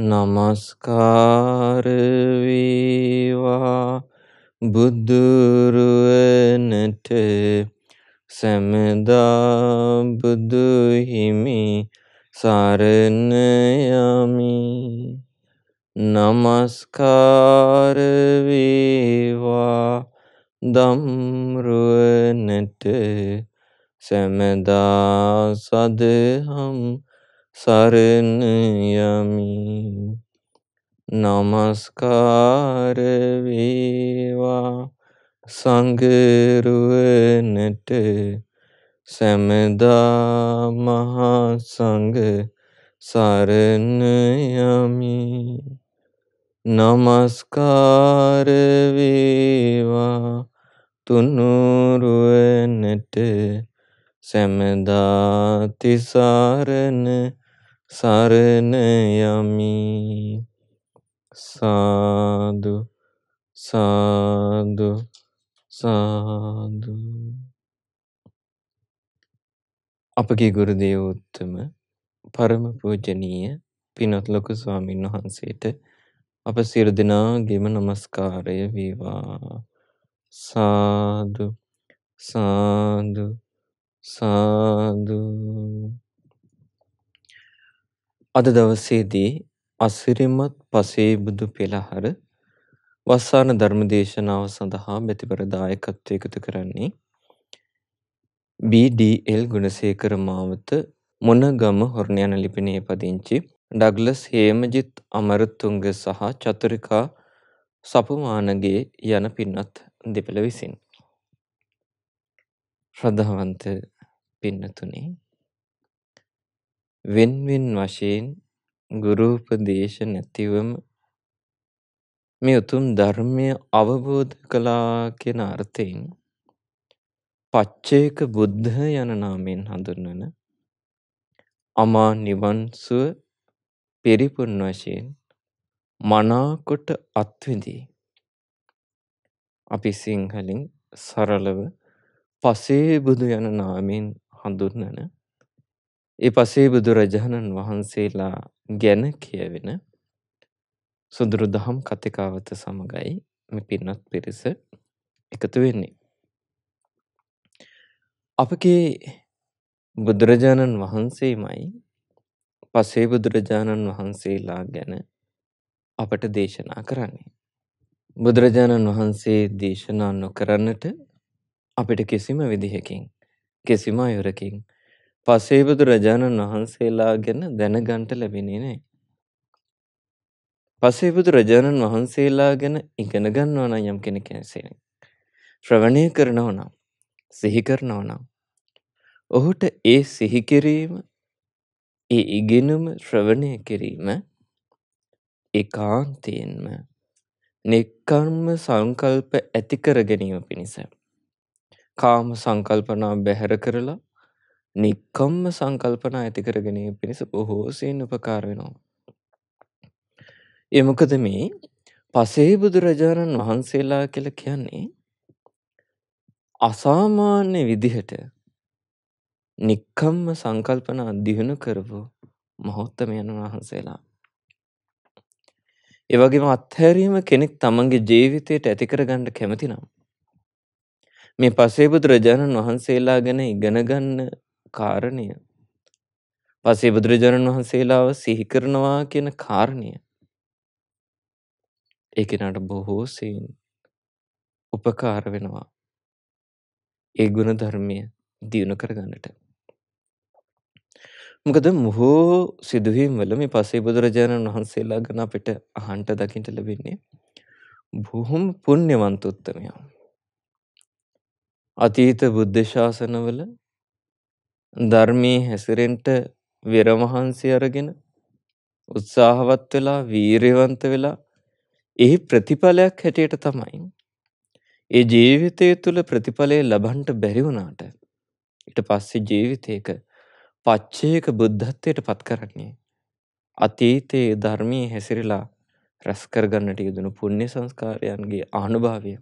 නමස්කාර වේවා. බුදුරුවනට සැමදා බුදු හිමි සරණ යමි. නමස්කාර වේවා. ධම්රුවනට සැමදා සදහම් සරණ යමි නමස්කාර වේවා. සංඝරුවනට සැමදා මහා සංඝ සරණ යමි නමස්කාර වේවා. තුනුරුවනට සැමදා තිසරණ සරණ යමි. සාදු සාදු සාදු. අපගේ ගුරු දේවෝත්තම පරම පූජනීය පින්වත් ලොකු ස්වාමීන් වහන්සේට අප සියලු දෙනාගේම নমස්කාරය වේවා. සාදු සාදු සාදු. අද දවසේදී අසිරිමත් පසේබුදු පෙළහර වස්සාන ධර්ම දේශනාව සඳහා මෙතිවර දායකත්වය එකතු කරන්නේ බී.ඩී.එල්. ගුණසේකර මාවත මුණගම හොරණ යන ලිපිනයේ පදිංචි ඩග්ලස් හේමජිත් අමරතුංග සහ චතුරිකා සපුමානගේ යන පින්වත් දෙපළ විසින්. ශ්‍රද්ධාවන්ත පින්නතුනේ වෙන් වෙන් වශයෙන් ගුරුපදේශ නැතිවම මේ උතුම් ධර්මය අවබෝධ කළා කියන අර්ථයෙන් පච්චේක බුද්ධ යන නාමයෙන් හඳුන්වන අමා නිවන් සුව පිරිපුන් වශයෙන් මනාකොට අත්විඳී. අපි සිංහලෙන් සරලව පසේබුදු යන නාමයෙන් හඳුන්වන ඒ පසේබුදු රජාණන් වහන්සේලා ගැන කියවෙන සුදුරු දහම් කතිකාවත සමගයි මේ පින්වත් පිරිස එකතු වෙන්නේ. අපගේ බුදුරජාණන් වහන්සේමයි පසේ බුදුරජාණන් වහන්සේලා ගැන අපට දේශනා කරන්නේ. බුදුරජාණන් වහන්සේ දේශනා නොකරන්නට අපිට කිසිම විදිහකින් කිසිම අයුරකින් පසේ බුදුරජාණන් වහන්සේලා ගැන දැනගන්ට ලැබෙන්නේ නැහැ. පසේ බුදුරජාණන් වහන්සේලා ගැන ඉගෙන ගන්නවා නම් යම් කෙනෙක් කෙනෙක් ශ්‍රවණය කරනවා නම් සිහි කරනවා නම් ඔහුට ඒ සිහි කිරීම ඒ ඉගෙනුම ශ්‍රවණය කිරීම ඒකාන්තයෙන්ම නෙක්ඛම්ම සංකල්ප ඇති කර ගැනීම පිණිස කාම සංකල්පනා බැහැර කරලා නික්කම්ම සංකල්පනා ඇති කර ගැනීම පිණිස බොහෝ සෙයින් උපකාර වෙනවා. ඒ මොකද මේ පසේ බුදුරජාණන් වහන්සේලා කියලා කියන්නේ අසාමාන්‍ය විදිහට නික්කම්ම සංකල්පනා දියුණු කරපු මහෝත්තමයන් වහන්සේලා. ඒ වගේම අත්හැරීම කෙනෙක් තමන්ගේ ජීවිතයට ඇති කරගන්න කැමති නම් මේ පසේ බුදුරජාණන් වහන්සේලා ගැන ඉගෙන ගන්න කාරණය පසේ බුදුරජාණන් වහන්සේලාව සිහි කරනවා කියන කාරණය ඒ කෙනාට බොහෝ සෙයින් උපකාර වෙනවා. ඒ ගුණ ධර්මය දියුණු කරගන්නට. මොකද බොහෝ සිදුවීම් වල මේ පසේ බුදුරජාණන් වහන්සේලා ගැන අපිට අහන්ට දකින්න ලැබෙන්නේ බොහොම පුණ්‍යවන්ත උත්තමයෝ. අතීත බුද්ධ ශාසනවල ධර්මයේ හැසිරෙන්ට වෙරමහන්සි අරගෙන උත්සාහවත් වෙලා වීරයවන්ත වෙලා එහි ප්‍රතිඵලයක් හැටියට තමයි ඒ ජීවිතය තුළ ප්‍රතිඵලය ලබන්ට බැරි වුණාට ඊට පස්සේ ජීවිතයක පච්චේක බුද්ධත්වයට පත් කරන්නේ අතීතයේ ධර්මයේ හැසිරලා රැස් කරගන්නට යෙදුණු පුණ්‍ය සංස්කාරයන්ගේ ආනුභාවය.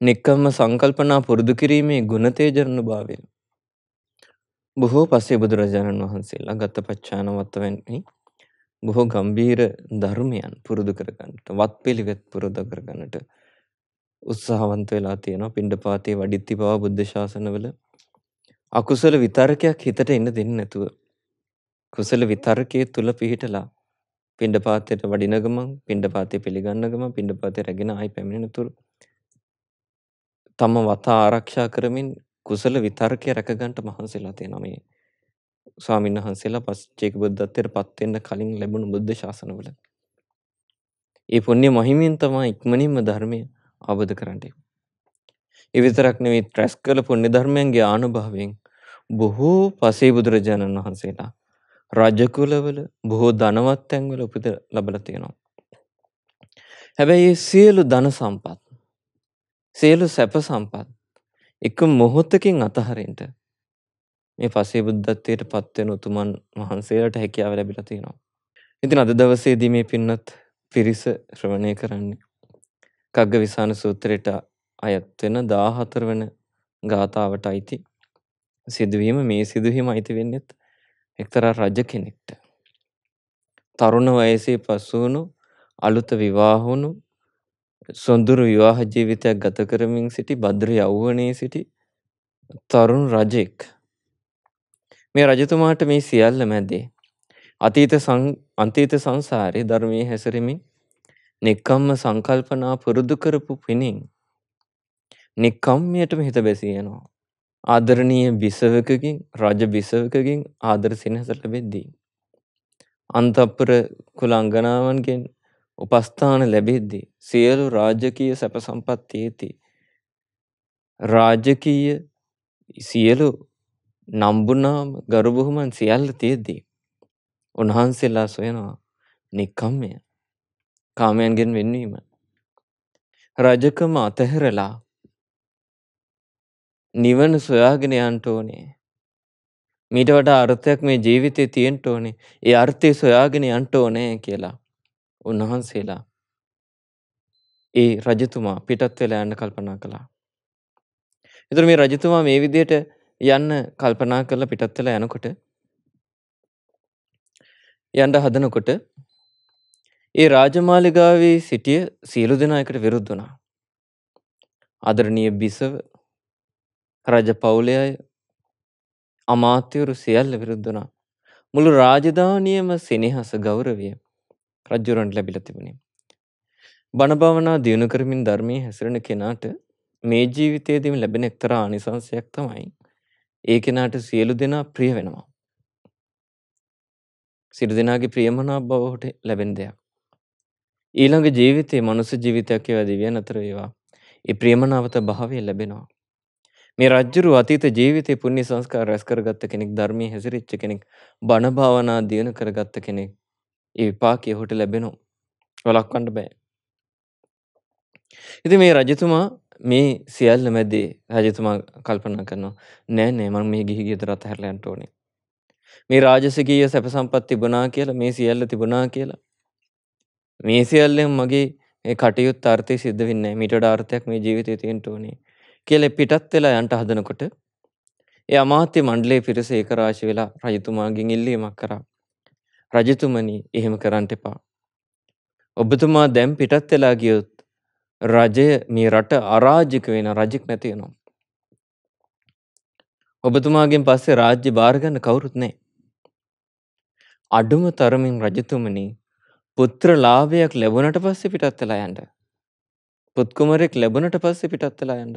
නික්කම්ම සංකල්පනා පුරුදු කිරීමේ ගුණතේජරණුභාවය බොහෝ පස්සේ බුදුරජාණන් වහන්සේලා ගත පච්චාන වත්තවැනි බොහෝ ගම්බීර ධර්මයන් පුරුදු කරගන්නට, වත්පිළිවෙත් පුරුදු කරගන්නට උත්සාහවන්ත වෙලා තියෙනවා. පිණ්ඩපාතේ වඩිත්ති පවා බුද්ධ ශාසනවල අකුසල විතර්කයක් හිතට එන්න දෙන්නේ නැතුව කුසල විතර්කයේ තුල පිහිටලා පිණ්ඩපාතයට වඩින ගමන් පිණ්ඩපාතේ පිළිගන්න ගමන් පිණ්ඩපාතේ රැගෙන ආයි පැමිණෙන තුරු තම වත ආරක්ෂා කරමින් කුසල විතර්කය රැකගන්න මහන්සිලා තියෙනවා මේ ස්වාමීන් වහන්සේලා පස්චේක බුද්ධත්වයට පත් වෙන්න කලින් ලැබුණු බුද්ධ ශාසනවල. ඒ පුණ්‍ය මහිමින් තමයි ඉක්මනින්ම ධර්මය අවබෝධ කරන්නේ. ඒ විතරක් නෙවෙයි ත්‍රැස් කළ පුණ්‍ය ධර්මයන්ගේ ආනුභාවයෙන් බොහෝ පසේ බුදුරජාණන් වහන්සේලා රජ කුලවල බොහෝ ධනවත් තැන්වල උපත ලැබලා තියෙනවා. හැබැයි සියලු ධන සම්පත් සියලු සැප සම්පත් එක මොහොතකින් අතහරින්න මේ පසේ බුද්ධත්වයට පත් වෙන උතුමන් වහන්සේලාට හැකියාව ලැබිලා තියෙනවා. ඉතින් අද දවසේදී මේ පින්නත් පිරිස ශ්‍රවණය කරන්නේ කග්ගවිසාන සූත්‍රයට අයත් වෙන 14 වෙන ගාථාවට අයිති සිදුවීම මේ සිදුවීම අයිති වෙන්නේත් එක්තරා රජ කෙනෙක්ට. තරුණ වයසේ පසු වුණු අලුත විවාහ වුණු සොඳුරු විවාහ ජීවිතයක් ගත කරමින් සිටි භද්‍ර යෞවනයේ සිටි තරුණ රජෙක්. මේ රජතුමාට මේ සියල්ල මැදේ අතීත අතීත සංසාරේ ධර්මයේ හැසිරෙමින් නික්කම්ම සංකල්පනා පුරුදු කරපු පිණින් නික්කම්මියටම හිත බැසී යනවා. ආදරණීය බිසවකකින් රජ බිසවකකින් ආදර සිනහස ලැබෙද්දී අන්තපුර කුල අංගනාවන්ගෙන් උපස්ථාන ලැබෙද්දී සියලු රාජකීය සැප සම්පත් තියෙති රාජකීය සියලු නම්බුනාම ගරු බුහුමන් සියල්ල තියෙද්දී උන්වහන්සේලා සොයනවා නික්කම්මය කාමයන්ගෙන් වෙන්වීම රජකම අතහැරලා නිවන සොයාගෙන යන්න ඕනේ. මීට වඩා අර්ථයක් මේ ජීවිතේ තියෙන්න ඕනේ. ඒ අර්ථය සොයාගෙන යන්න ඕනේ කියලා උන්වහන්සේලා ඒ රජතුමා පිටත් වෙලා යන්න කල්පනා කළා. ඒතර මේ රජතුමා මේ විදිහට යන්න කල්පනා කරලා පිටත් වෙලා යනකොට යන්න හදනකොට ඒ රාජමාලිගාවේ සිටිය සියලු දෙනා එකට විරුද්ධ වුණා. ආදරණීය බිසව රජ පවුලේ අය අමාත්‍යවරු සියල්ල විරුද්ධ වුණා. මුළු රාජධානියම සෙනෙහස ගෞරවය රජුරන්ට ලැබිලා තිබුණේ. බණ භාවනා දියුණු කරමින් ධර්මයේ හැසිරෙන කෙනාට මේ ජීවිතයේදීම ලැබෙන එක්තරා ආනිසංසයක් තමයි ඒ කෙනාට සියලු දෙනා ප්‍රිය වෙනවා. සියලු දෙනාගේ ප්‍රියමනාප බවට ලැබෙන දෙයක්. ඊළඟ ජීවිතේ මනුස්ස ජීවිතයක් ඒවා දිව්‍යයන් අතර ඒවා. ඒ ප්‍රියමනාපත භාවය ලැබෙනවා. මේ රජ්ජුරු අතීත ජීවිතේ පුණ්‍ය සංස්කාර රැස් කරගත්ත කෙනෙක් ධර්මයේ හැසිරෙච්ච කෙනෙක් බණ භාවනා දියුණු කරගත්ත කෙනෙක් ඒ විපාකය ඔහුට ලැබෙනවා. වළක්වන්න බෑ. ඉතින් මේ රජතුමා මේ සියල්ල මැදේ රජතුමා කල්පනා කරනවා නෑ නෑ මම මේ ගිහි ගෙදර අතහැරලා යන්න ඕනේ. මේ රාජසිකීය සැප සම්පත් තිබුණා කියලා මේ සියල්ල තිබුණා කියලා මේ සියල්ලෙන් මගේ ඒ කටයුත්ත අර්ථය සිද්ධ වෙන්නේ නැහැ. මීට වඩා අර්ථයක් මේ ජීවිතේ තියෙන්න ඕනේ. කියලා පිටත් වෙලා යන්න හදනකොට ඒ අමාත්‍ය මණ්ඩලයේ පිරිස ඒක රාශි වෙලා රජතුමාගෙන් ඉල්ලීමක් කරා. රජතුමනි එහෙම කරන්න එපා. ඔබතුමා දැන් පිටත් වෙලා ගියොත් රජය මේ රට අරාජික වෙන රජෙක් නැති වෙනවා. ඔබතුමාගෙන් පස්සේ රාජ්‍ය බාර ගන්න කවුරුත් නැහැ. අඩුම තරමින් රජතුමනි පුත්‍ර ලාභයක් ලැබුණට පස්සේ පිටත් වෙලා යන්න. පුත් කුමරෙක් ලැබුණට පස්සේ පිටත් වෙලා යන්න.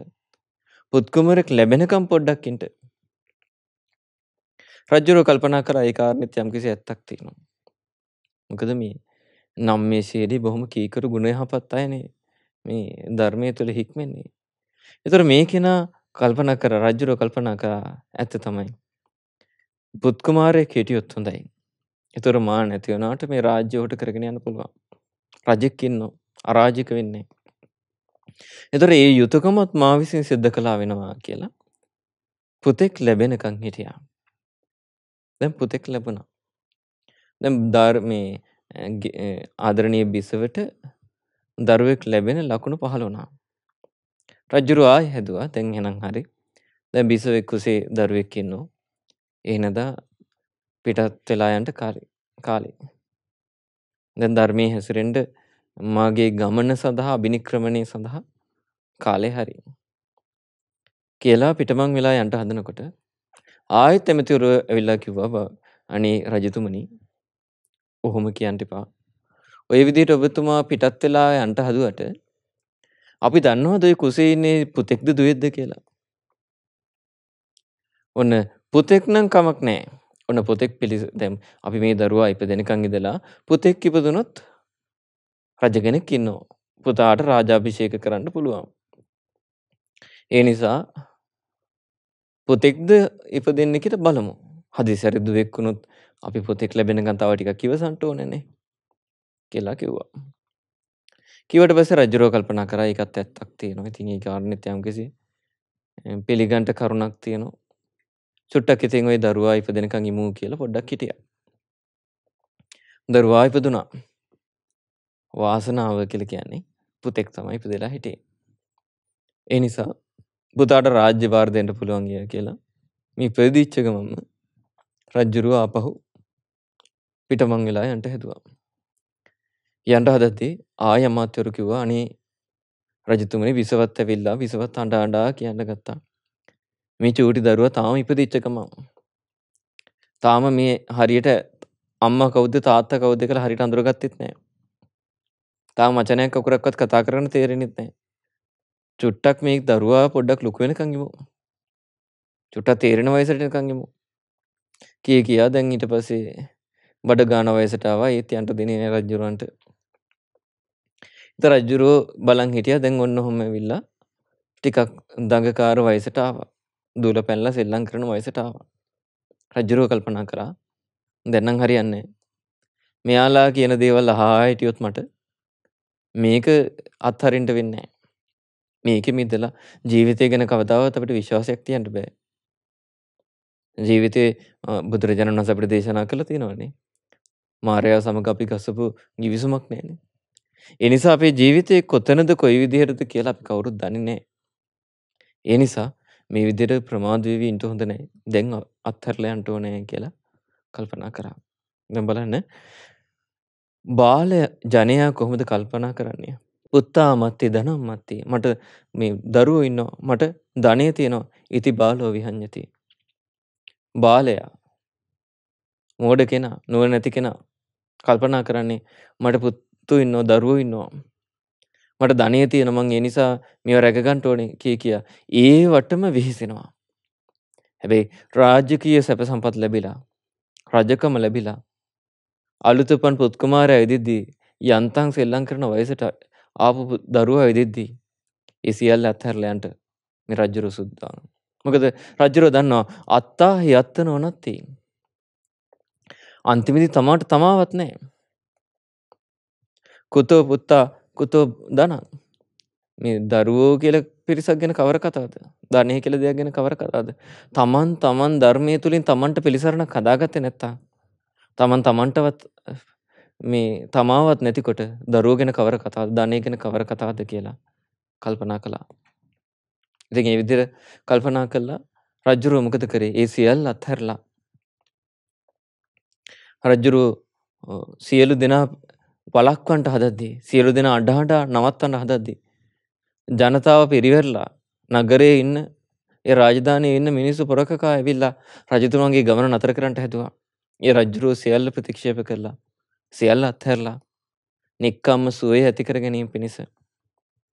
පුත්කුමරෙක් ලැබෙනකම් පොඩ්ඩක් ඉන්ට. රජ්ජුරුව කල්පනා කරා ඒ කාරණෙත් යම්කිසි ඇත්තක් තියෙනවා. මොකද මේ නම් මේ ශේදී බොහොම කීකරු ගුණ යහපත් අයනේ මේ ධර්මයේ තුල හික්මන්නේ. ඒතර මේ කෙනා කල්පනා කර රජ්ජුරුව කල්පනා කරා ඇත්ත තමයි. පුත් කුමාරයෙක් හිටියොත් හොඳයි. ඒතර මා නැති වුණාට මේ රාජ්‍ය උට කරගෙන යන්න පුළුවන්. රජෙක් ඉන්නෝ අරාජික වෙන්නේ. එතකොට ඒ යුතුයකමත් මා විසින් සිද්ධ කළා වෙනවා කියලා පුතෙක් ලැබෙනකන් හිටියා. දැන් පුතෙක් ලැබුණා. දැන් ධර්මයේ ආදරණීය බිසවට දරුවෙක් ලැබෙන ලකුණු පහළ වුණා. රජුරු ආයි හැදුවා. දැන් එහෙනම් හරි. දැන් බිසවෙක් කුසේ දරුවෙක් ඉන්නෝ. එහෙනදා පිටත් වෙලා යන්න කාලේ. දැන් ධර්මයේ හැසිරෙන්න මාගේ ගමන සඳහා අබිනික්‍රමණය සඳහා කාලය හරි. කියලා පිටමං වෙලා යන්න හදනකොට ආයෙත් ඇමතිවරු ඇවිල්ලා කිව්වා අනේ රජතුමනි ඔහොම කියන්න එපා. ඔය විදිහට ඔබතුමා පිටත් වෙලා යන්න හදුවට අපි දන්නවද ඔය කුසේ ඉන්නේ පුතෙක්ද දුවෙක්ද කියලා? ඔන්න පුතෙක් නම් කමක් නැහැ. ඔන්න පුතෙක් පිළිස දැන් අපි මේ දරුවා ඉපදෙනකන් ඉඳලා පුතෙක් ඉපදුනොත් රජ කෙනෙක් ඉන්නවා. පුතාට රාජාභිෂේක කරන්න පුළුවන්. ඒ නිසා පුතෙක්ද ඉපදෙන්න කියලා බලමු. හදිසියට දුවෙක් වුණොත් අපි පුතෙක් ලැබෙනකන් තව ටිකක් ඉවසන්න ඕනේනේ කියලා කිව්වා. කිව්වට පස්සේ රජුරෝ කල්පනා කරා ඒකත් ඇත්තක් තියෙනවා. ඉතින් ඒ කාරණෙත් යම්කිසි පිළිගන්න කරුණක් තියෙනවා. චුට්ටක් ඉතින් ওই දරුවා ඉපදෙනකන් ඉමු කියලා පොඩ්ඩක් හිටියා. දරුවා ඉපදුනා. වාසනාව කියලා කියන්නේ පුතෙක් තමයි ඉපදෙලා හිටියේ. ඒ නිසා පුතාට රාජ්‍ය භාර දෙන්න පුළුවන් කියලා මේ ඉපදිච්ච ගමන්ම රජ්ජුරුව ආපහු පිටමං වෙලා යන්න හැදුවා. යන්න හදද්දී ආය අමාත්‍යවරු කිව්වා අනේ රජතුමනි විසවත් ඇවිල්ලා විසවත් අඬ අඬා කියන්න ගත්තා. මේ චූටි දරුවා තාම ඉපදිච්ච ගමන්. තාම මේ හරියට අම්මා කවුද තාත්තා කවුද කියලා හරියට අඳුරගත්තෙත් නැහැ. තාම වචනයක් අකුරක්වත් කතා කරන්න තේරෙන්නෙත් නැහැ. චුට්ටක් මේ දරුවා පොඩ්ඩක් ලොකු වෙනකන් ඉමු. චුට්ටක් තේරෙන වයසට එනකන් ඉමු. කිය කියා දැන් ඊට පස්සේ බඩ ගාන වයසට ආවා ඒත් යන්ට දෙන්නේ නැහැ රජුරවන්ට. ඉතින් රජුරෝ බලන් හිටියා දැන් ඔන්න ඔහොම ඇවිල්ලා ටිකක් දඟකාර වයසට ආවා. දූල පැනලා සෙල්ලම් කරන වයසට ආවා. රජුරෝ කල්පනා කරා දැන් නම් හරියන්නේ මෙයාලා කියන දේවල් අහා හිටියොත් මට මේක අත්හරින්න වෙන්නේ නැහැ. මේකෙ මිදලා ජීවිතය ගැන කවදාවත් අපිට විශ්වාසයක් තියන්න බෑ. ජීවිතේ බුදුරජාණන් වහන්සේ අපිට දේශනා කළා තියෙනවානේ. මායя සමග අපි ගසපු givisුමක් නෑනේ. ඒ නිසා අපේ ජීවිතේ කොතනද කොයි විදිහටද කියලා අපි කවුරුත් දන්නේ නෑ. ඒ නිසා මේ විදිහට ප්‍රමාද වෙවි ඉන්න හොඳ නෑ. දැන් අත්හැරලා යන්න ඕනේ කියලා කල්පනා කරා. දැන් බලන්න බාල ජනයා කොහොමද කල්පනා කරන්නේ? පුත්තා මත්ති ධනම් මත්ති මට මේ දරුවෝ ඉන්නවා. මට ධනය තියෙනවා. ඉති බාලෝ විහඤ්ඤති. බාලයා මෝඩ කෙනා නුවණැති කෙනා කල්පනා කරන්නේ මට පුත්තු ඉන්නවා දරුවෝ ඉන්නවා. මට ධනය තියෙන මං ඒ නිසා මේව රැක ගන්න ඕනේ කිය කියා. ඒ වටම විහිසෙනවා. හැබැයි රාජකීය සැප සම්පත් ලැබිලා රජකම ලැබිලා අලුත උපන් පුත් කුමාරයා ඉදිද්දී යන්තම් සෙල්ලම් කරන වයසට ආපු දරුවා ඉදිද්දී ඒ සියල්ල අත්හැරලා යන්න මේ රජුරු සුද්ධාන. මොකද රජුරු දන්නවා අත්තා යත්ත නොනත්ති. අන්තිමේදී තමාට තමාවත් නැහැ. කුතෝ පුත්තා කුතෝ ධන මේ දරුවෝ කියලා පිරිසක් ගැන කවර කතාවද? ධනෙ කියලා දෙයක් ගැන කවර කතාවද? තමන් තමන් ධර්මයේ තුලින් තමන්ට පිළිසරණක් හදාගත්තේ නැත්තම් තමන් තමන්ටවත් මේ තමාවත් නැතිකොට දරුවෝ ගැන කවර කතාවද ධනය ගැන කවර කතාවද කියලා කල්පනා කළා. ඉතින් ඒ විදිහට කල්පනා කළා රජුරුව මොකද කරේ? ඒ සියල්ල අත්හැරලා රජුරුව සියලු දෙනා වළක්වන්නට හදද්දී සියලු දෙනා අඬ නවත්තන්න හදද්දී ජනතාව පිරිවැරලා නගරයේ ඉන්න ඒ රාජධානියේ ඉන්න මිනිස්සු පොරකකා ඇවිල්ලා රජතුමන්ගේ ගමන නතර කරන්න හැදුවා. ඒ රජුරුව සියල්ල ප්‍රතික්ෂේප කළා. සියල්ල අත්හැරලා නික්කම්ම සුවේ ඇති කර ගැනීම පිණිස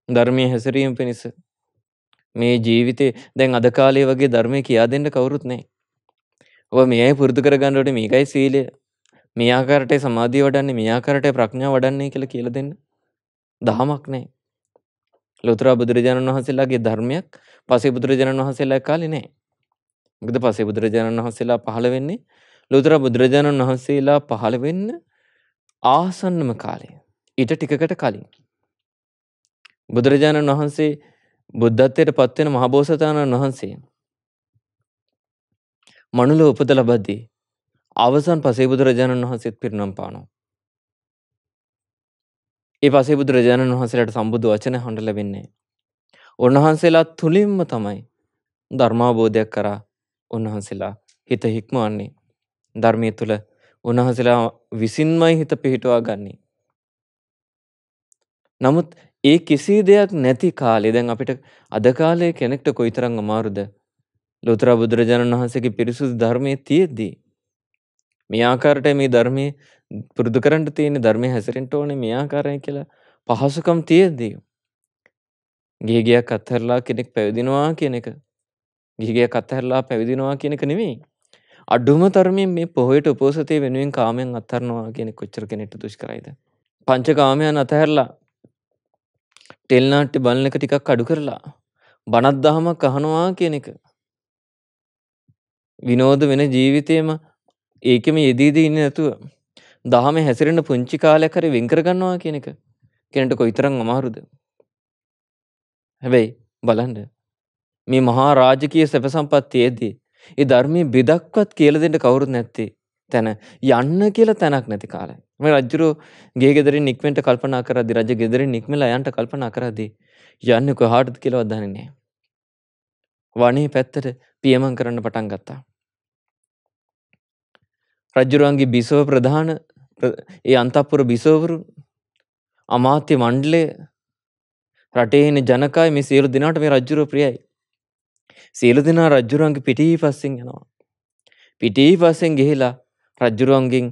ධර්මයේ හැසිරීම පිණිස මේ ජීවිතේ දැන් අද කාලේ වගේ ධර්මයේ කියා දෙන්න කවුරුත් නැහැ. ඔබ මේ අය පුරුදු කරගන්න ඕනේ මේකයි සීලය. මේ ආකාරයට සමාධිය වඩන්නේ මේ ආකාරයට ප්‍රඥාව වඩන්නේ කියලා කියලා දෙන්න. දහමක් නැහැ. ලෝතර බුදුරජාණන් වහන්සේලාගේ ධර්මයක් පසේ බුදුරජාණන් වහන්සේලා කාලේ නැහැ. මොකද පසේ බුදුරජාණන් වහන්සේලා පහළ වෙන්නේ ලෝතර බුදුරජාණන් වහන්සේලා පහළ වෙන්න ආසන්නම කාලය. ඊට ටිකකට කලින්. බුදුරජාණන් වහන්සේ බුද්ධත්වයට පත්වෙන මහබෝසතාණන් වහන්සේ. මනුල උපත ලබද්දී අවසන් පසේ බුදුරජාණන් වහන්සේත් පිරිනම් පානවා. ඒ පසේ බුදුරජාණන් වහන්සේලාට සම්බුදු වචන හොඳ ලැබෙන්නේ. උන්වහන්සේලා තුළින්ම තමයි ධර්මාබෝධයක් කරා උන්වහන්සේලා හිත හික්මවන්නේ ධර්මය තුළ උන්වහන්සේලා විසින්මයි හිත පිහිටුවා ගන්නේ. නමුත් ඒ කිසි දෙයක් නැති කාලේ දැන් අපිට අද කාලේ කෙනෙක්ට කොයිතරම් අමාරුද? ලෝතර බුදුරජාණන් වහන්සේගේ පිරිසුදු ධර්මයේ තියෙද්දී මේ ආකාරයට මේ ධර්මයේ පුරුදු කරන්න තියෙන ධර්මයේ හැසිරෙන්න ඕනේ මේ ආකාරයි කියලා පහසුකම් තියෙද්දී ගිහි ගියක් අත්හැරලා කෙනෙක් පැවිදිනවා කියන එක ගිහි ගියක් අත්හැරලා පැවිදිනවා කියන එක නෙමෙයි අඩුම තරමින් මේ පොහොයට උපෝසතය වෙනුවෙන් කාමයන් අත්හරනවා කියන කොච්චර කෙනෙක්ට දුෂ්කරයිද? පංච කාමයන් අතහැරලා ටෙල් නාට්‍ය බලන එක ටිකක් අඩු කරලා බණක් දහමක් අහනවා කියන එක. විනෝද වෙන ජීවිතේම ඒකෙම යෙදීදී ඉන්නේ නැතුව දහමේ හැසිරෙන්න පුංචි කාලයක් හරි වෙන් කරගන්නවා කියන එක කෙනෙක්ට කොයිතරම් අමාරුද? හැබැයි බලන්න. මේ මහා රාජකීය සැප සම්පත් තියෙද්දී ඒ ධර්මයේ බෙදක්වත් කියලා දෙන්න කවුරුත් නැත්තේ තැන යන්න කියලා තැනක් නැති කාලේ. මේ රජුරෝ ගේ ගෙදරින් නික්මෙන්ට කල්පනා කරද්දී රජ ගෙදරින් නික්මලා යන්න කල්පනා කරද්දී යන්නේ කොහාටද කියලාවත් දන්නේ නැහැ. වනේ පැත්තට පියමන් කරන්න පටන් ගත්තා. රජුරුවන්ගේ බිසව ප්‍රධාන ඒ අන්තපුර බිසවවරු අමාත්‍ය මණ්ඩලය රටේ ඉන්න ජනකාය මේ සියලු දෙනාට මේ රජුරුව ප්‍රියයි. සියලු දෙනා රජුරුවන්ගේ පිටිපස්සෙන් යනවා. පිටිපස්සෙන් ගිහිලා රජ්ජුරුවන්ගෙන්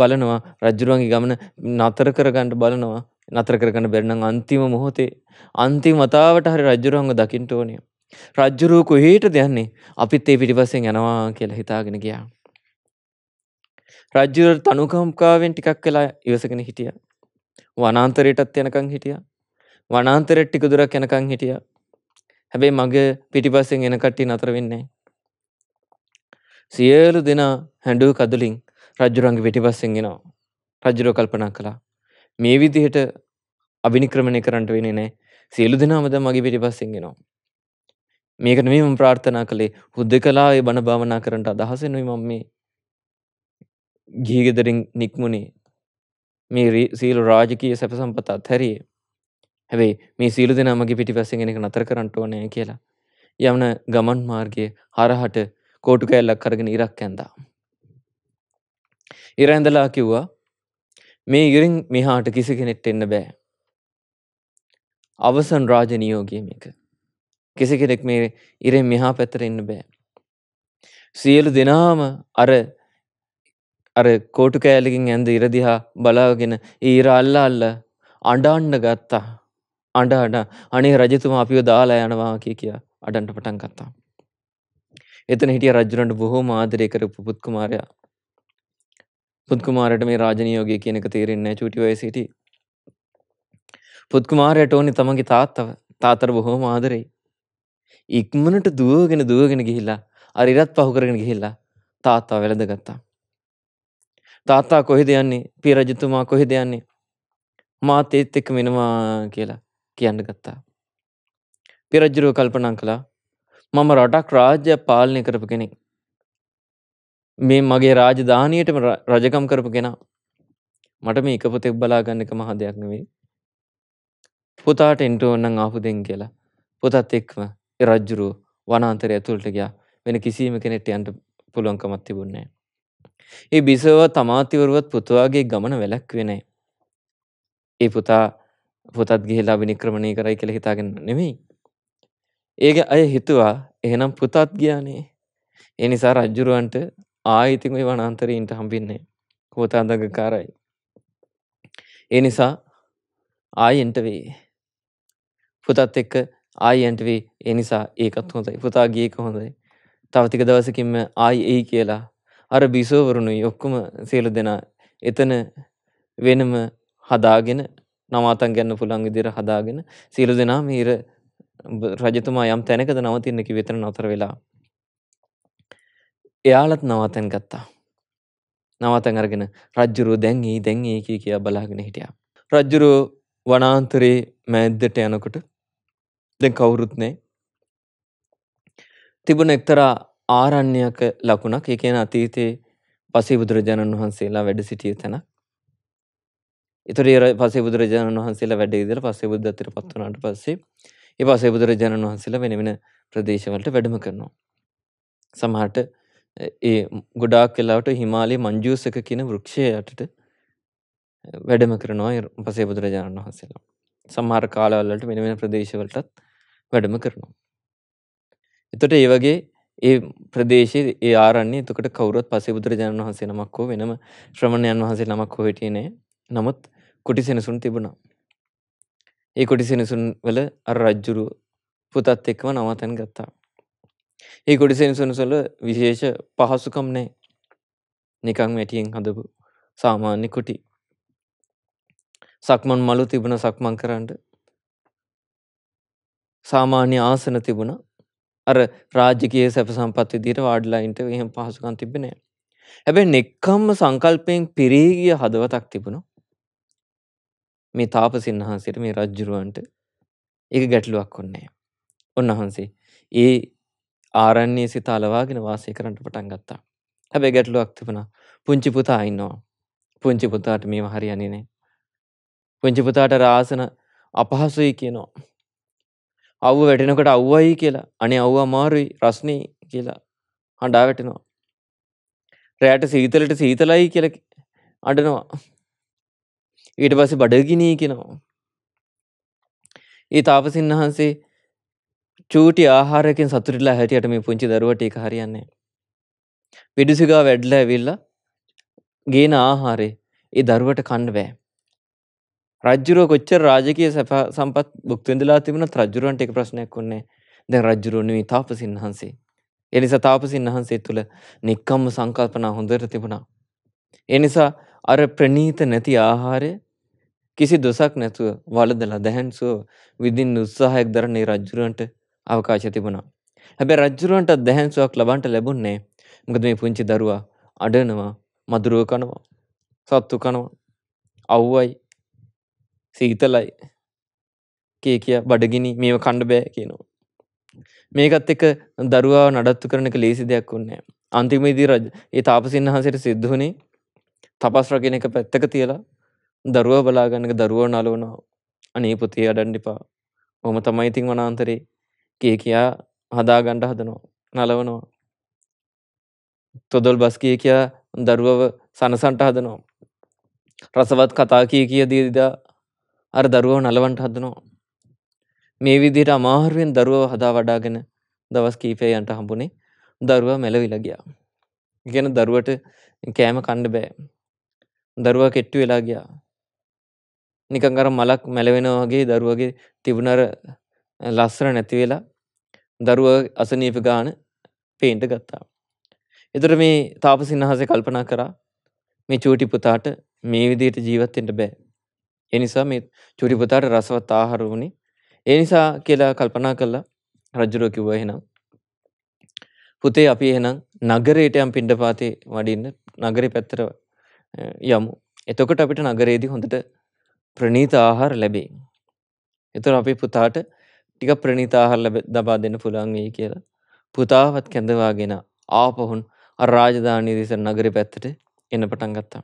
බලනවා රජ්ජුරුවන්ගේ ගමන නතර කරගන්න බලනවා නතර කරගන්න බැරි නම් අන්තිම මොහොතේ අන්තිම වතාවට හරි රජ්ජුරුවන්ව දකින්න ඕනේ. රජ්ජුරුව කොහේටද යන්නේ? අපිත් ඒ පිටිපස්සෙන් යනවා කියලා හිතාගෙන ගියා. රජ්ජුරුව තනුකම්කාවෙන් ටිකක් වෙලා ඉවසගෙන හිටියා. වනාන්තරයටත් යනකම් හිටියා. වනාන්තරෙට ටික දුරක් යනකම් හිටියා. හැබැයි මගේ පිටිපස්සෙන් එන කට්ටිය නතර වෙන්නේ නැහැ. සියලු දෙනා හැඬු කදුලින් රජ්ජුරුවන්ගේ පිටිපස්සෙන් එනවා. රජ්ජුරුව කල්පනා කළා. මේ විදිහට අභිනික්‍රමණය කරන්න වෙන්නේ නැහැ. සියලු දෙනාම දැන් මගේ පිටිපස්සෙන් එනවා. මේක නෙමෙයි මම ප්‍රාර්ථනා කළේ. හුදකලාවේ බණ භාවනා කරන්න අදහසෙනුයි මම මේ ගිහි ගෙදරින් නික්මුණේ. මේ සීල රාජකීය සැප සම්පත අත්හැරියේ. හැබැයි මේ සීල දෙනා මගේ පිටිපස්සෙන් එන එක නතර කරන්න ඕනේ කියලා. යවන ගමන් මාර්ගයේ හරහට කෝටු කෑල්ලක් අරගෙන ඉරක් ඇඳා. ඉර ඇඳලා කිව්වා මේ ඉරින් මෙහාට කිසි කෙනෙක්ට එන්න බෑ. අවසන් රාජ නියෝගය මේක. කිසි කෙනෙක් මේ ඉරෙන් මෙහා පැත්තට එන්න බෑ. සියලු දෙනාම අර අර කෝටු කෑල්ලකින් ඇඳ ඉර දිහා බලාගෙන ඊර අල්ලා අල්ල අඬන්න ගත්තා. අඬ අඬ අනේ රජතුමා අපිව දාලා යනවා කිය කියා අඬන්න පටන් ගත්තා. එතන හිටිය රජුරන්ට බොහෝම ආදරය කරපු පුත් කුමාරයා. පුත් කුමාරට මේ රාජනියෝගය කියන එක තේරෙන්නේ නැහැ චූටි වයසේ හිටි. පුත් කුමාරයාට ඕනේ තමන්ගේ තාත්තව. තාත්තට බොහෝම ආදරෙයි. ඉක්මනට දුවගෙන දුවගෙන ගිහිල්ලා අර ඉරත් පහු කරගෙන ගිහිල්ලා තාත්තා වැළඳගත්තා. තාත්තා කොහෙද යන්නේ? පිය රජතුමා කොහෙද යන්නේ? මාත් ඒත් එක්ක වෙනවා කියලා කියන්න ගත්තා. පිය රජුව කල්පනා කළා මම රටක් රාජ්‍යයක් පාලනය කරපු කෙනෙක්. මේ මගේ රාජධානියටම රජකම් කරපු කෙනා. මට මේ එක පුතෙක් බලා ගන්න එක මහ දෙයක් නෙවෙයි. පුතාට එන්ට ඕනනම් ආපු දෙන්න කියලා. පුතත් එක්කම ඒ රජ්ජුරුව වනාන්තරය ඇතුළට ගියා. වෙන කිසිම කෙනෙක්ට යන්න පුළුවන්කමක් තිබුණේ නැහැ. ඒ බිසව තමාතිවරුවත් පුතුවාගේ ගමන වැළැක්ුවේ නැහැ. ඒ පුතා පුතත් ගිහිලා විනික්‍රමණය කරයි කියලා හිතාගෙන නෙමෙයි. ඒක අය හිතුවා එහෙනම් පුතත් ගියානේ. ඒ නිසා රජ්ජුරුවන්ට ආයිතින් ওই වනාන්තරයින්ට හම්බෙන්නේ කෝතාන්දගකාරයි. ඒ නිසා ආයි එන්ට වෙයි. පුතත් එක්ක ආයි එන්ට වෙයි. ඒ නිසා ඒකත් හොඳයි. පුතා ගියේක හොඳයි. තව ටික දවසකින්ම ආයි එයි කියලා අර බිසෝවරුනුයි ඔක්කොම සියලු දෙනා එතන වෙනම හදාගෙන නවාතන් ගන්න පුළුවන් විදිහට හදාගෙන සියලු දෙනා මීර රජතුමා යම් තැනකද නවතින්න කිව්ව එතන නතර වෙලා එයාලත් නවාතැන් ගත්තා. නවාතැන් අරගෙන රජ්ජුරුව දැන් ඒ දැන් ඒ කිය කියා බලාගෙන හිටියා. රජ්ජුරුව වනාන්තරේ මැද්දට යනකොට දැන් කවුරුත් නැහැ. තිබුණ එක්තරා ආරණ්‍යක ලකුණක්. ඒ කියන්නේ අතීතයේ පසේ බුදුරජාණන් වහන්සේලා වැඩ සිටිය තැනක්. ඒතර ඒ පසේ බුදුරජාණන් වහන්සේලා වැඩ ඉඳලා පසේ බුද්ධත්වයට පත් වුණාට පස්සේ ඒ පසේ බුදුරජාණන් වහන්සේලා වෙන වෙන ප්‍රදේශවලට වැඩම කරනවා. සමහරට ඒ ගොඩාක් වෙලාවට හිමාලයේ මංජූසක කියන වෘක්ෂය යටට වැඩම කරනවා පසේ බුදුරජාණන් වහන්සේලා. සමහර කාලවල වලට වෙන වෙන ප්‍රදේශවලටත් වැඩම කරනවා. එතකොට ඒ වගේ ඒ ප්‍රදේශයේ ඒ ආරණ්‍ය එතකොට කවුරුත් පසේ බුදුරජාණන් වහන්සේ නමක් හෝ වෙනම ශ්‍රමණයන් වහන්සේ නමක් හෝ හිටියේ නෑ. නමුත් කුටි සෙනසුන් තිබුණා. ඒ කුටි සෙනසුන් වල අර රජ්ජුරුව පුතත් එක්කම නවතැන් ගත්තා. ඒ කුටි සෙනසුන් වල විශේෂ පහසුකම් නෑ. නිකන් මැටියෙන් හදපු සාමාන්‍ය කුටි. සක්මන් මලු තිබුණ සක්මන් කරන්න. සාමාන්‍ය ආසන තිබුණා. අර රාජකීය සැප සම්පත් විදිහට වාඩිලා ඉන්න එහෙම පහසුකම් තිබ්බේ නෑ. හැබැයි නෙක්ඛම්ම සංකල්පයෙන් පිරී ගිය හදවතක් තිබුණා. මේ තාපසින් වහන්සේට මේ රජ්ජුරුවන්ට ඒක ගැටලුවක් වුණේ නෑ. උන්වහන්සේ ඒ ආරණ්‍යයේ සිත අලවාගෙන වාසය කරන්න පටන් ගත්තා. හැබැයි ගැටලුවක් තිබුණා. පුංචි පුතා ඉන්නවා. පුංචි පුතාට මේව හරියන්නේ නෑ. පුංචි පුතාට රාසන අපහසුයි කියනවා. අව්ව වැටෙනකොට අව්වයි කියලා. අනේ අව්ව අමාරුයි රස්නේ කියලා හඬා වැටෙනවා. රෑට සීතලට සීතලයි කියලා අඬනවා. ඊට පස්සේ බඩගිනි කියනවා. ඒ තාපසින් වහන්සේ චූටි ආහාරයකින් සතුටුලා හැටියට මේ පුංචි දරුවට ඒක හරියන්නේ නැහැ. පිඩුසිගා වැඩලා ඇවිල්ලා ගේන ආහාරේ ඒ දරුවට කන්න බෑ. රජ්ජුරුව කොච්චර රාජකීය සැප සම්පත් භුක්ති විඳලා තිබුණත් රජ්ජුරුවන්ට ඒක ප්‍රශ්නයක් වුණේ දැන් රජ්ජුරුව නෙවෙයි තාපසින් වහන්සේ. ඒ නිසා තාපසින් වහන්සේ තුල නික්කම්ම සංකල්පනා හොඳට තිබුණා. ඒ නිසා අර ප්‍රනීත නැති ආහාරය කිසි දොසක් නැතුව වළඳලා දැහැන්සුව විදින්න උත්සාහයක් දරන ඒ රජ්ජුරුවන්ට අවකාශය තිබුණා. හැබැයි රජ්ජුරුවන්ට දැහැන්සුවක් ලබන්න ලැබුණේ මොකද මේ පුංචි දරුවා අඬනවා, මදුරුව කනවා, සත්තු කනවා, අව්වයි, සීතලයි කිය කිය බඩගිනි මේව කන්න බෑ කියනවා. මේකත් එක්ක දරුවාව නඩත්තු කරන එක ලේසි දෙයක් වුණේ නෑ. අන්තිමේදී රජ ඒ තාපසින් වහන්සේට සිද්ධ වුණේ තපස් රකින්න එක පැත්තක තියලා දරුවා බලා ගන්නක දරුවව නලවනවා. අනේ පුතේ අඩන්න එපා. ඔහොම තමයි ඉතින් වනාන්තරේ කිය කියා හදා ගන්න හදනවා. නලවනවා. තොදොල් බස් කිය කියා දරුවව සනසන්ට හදනවා. රසවත් කතා කිය කිය දීදා අර දරුවව නලවන්ට හදනවා. මේ විදිහට අමාරුවෙන් දරුවව හදා වඩාගෙන දවස් කීපයකට හම්බුනේ දරුවා මැලවිලා ගියා. ඒ කියන්නේ දරුවට කෑම කන්න බෑ. දරුවා කෙට්ටු වෙලා ගියා. නිකන් අර මලක් මැලවෙනවා වගේ දරුවගේ තිබුණ අර ලස්සන නැති වෙලා දරුවා අසනීප ගාන පේන්න ගත්තා. එතකොට මේ තාපසින් වහන්සේ කල්පනා කරා මේ චූටි පුතාට මේ විදිහට ජීවත් වෙන්න බෑ. ඒ නිසා මේ චූටි පුතාට රසවත් ආහාර වුණේ. ඒ නිසා කියලා කල්පනා කළා රජුරෝ කිව්වා එහෙනම් පුතේ අපි එහෙනම් නගරයට යම් පිණ්ඩපාතේ වඩින්න නගරේ පැත්තට යමු. එතකොට අපිට නගරේදී හොඳට ප්‍රණීත ආහාර ලැබේ. එතකොට අපේ පුතාට ටික ප්‍රණීත ආහාර ලබා දෙන්න පුළුවන් වෙයි කියලා පුතාවත් කැඳවාගෙන ආපහුන් අර රාජධානිය දිස නගරේ පැත්තට එන්න පටන් ගත්තා.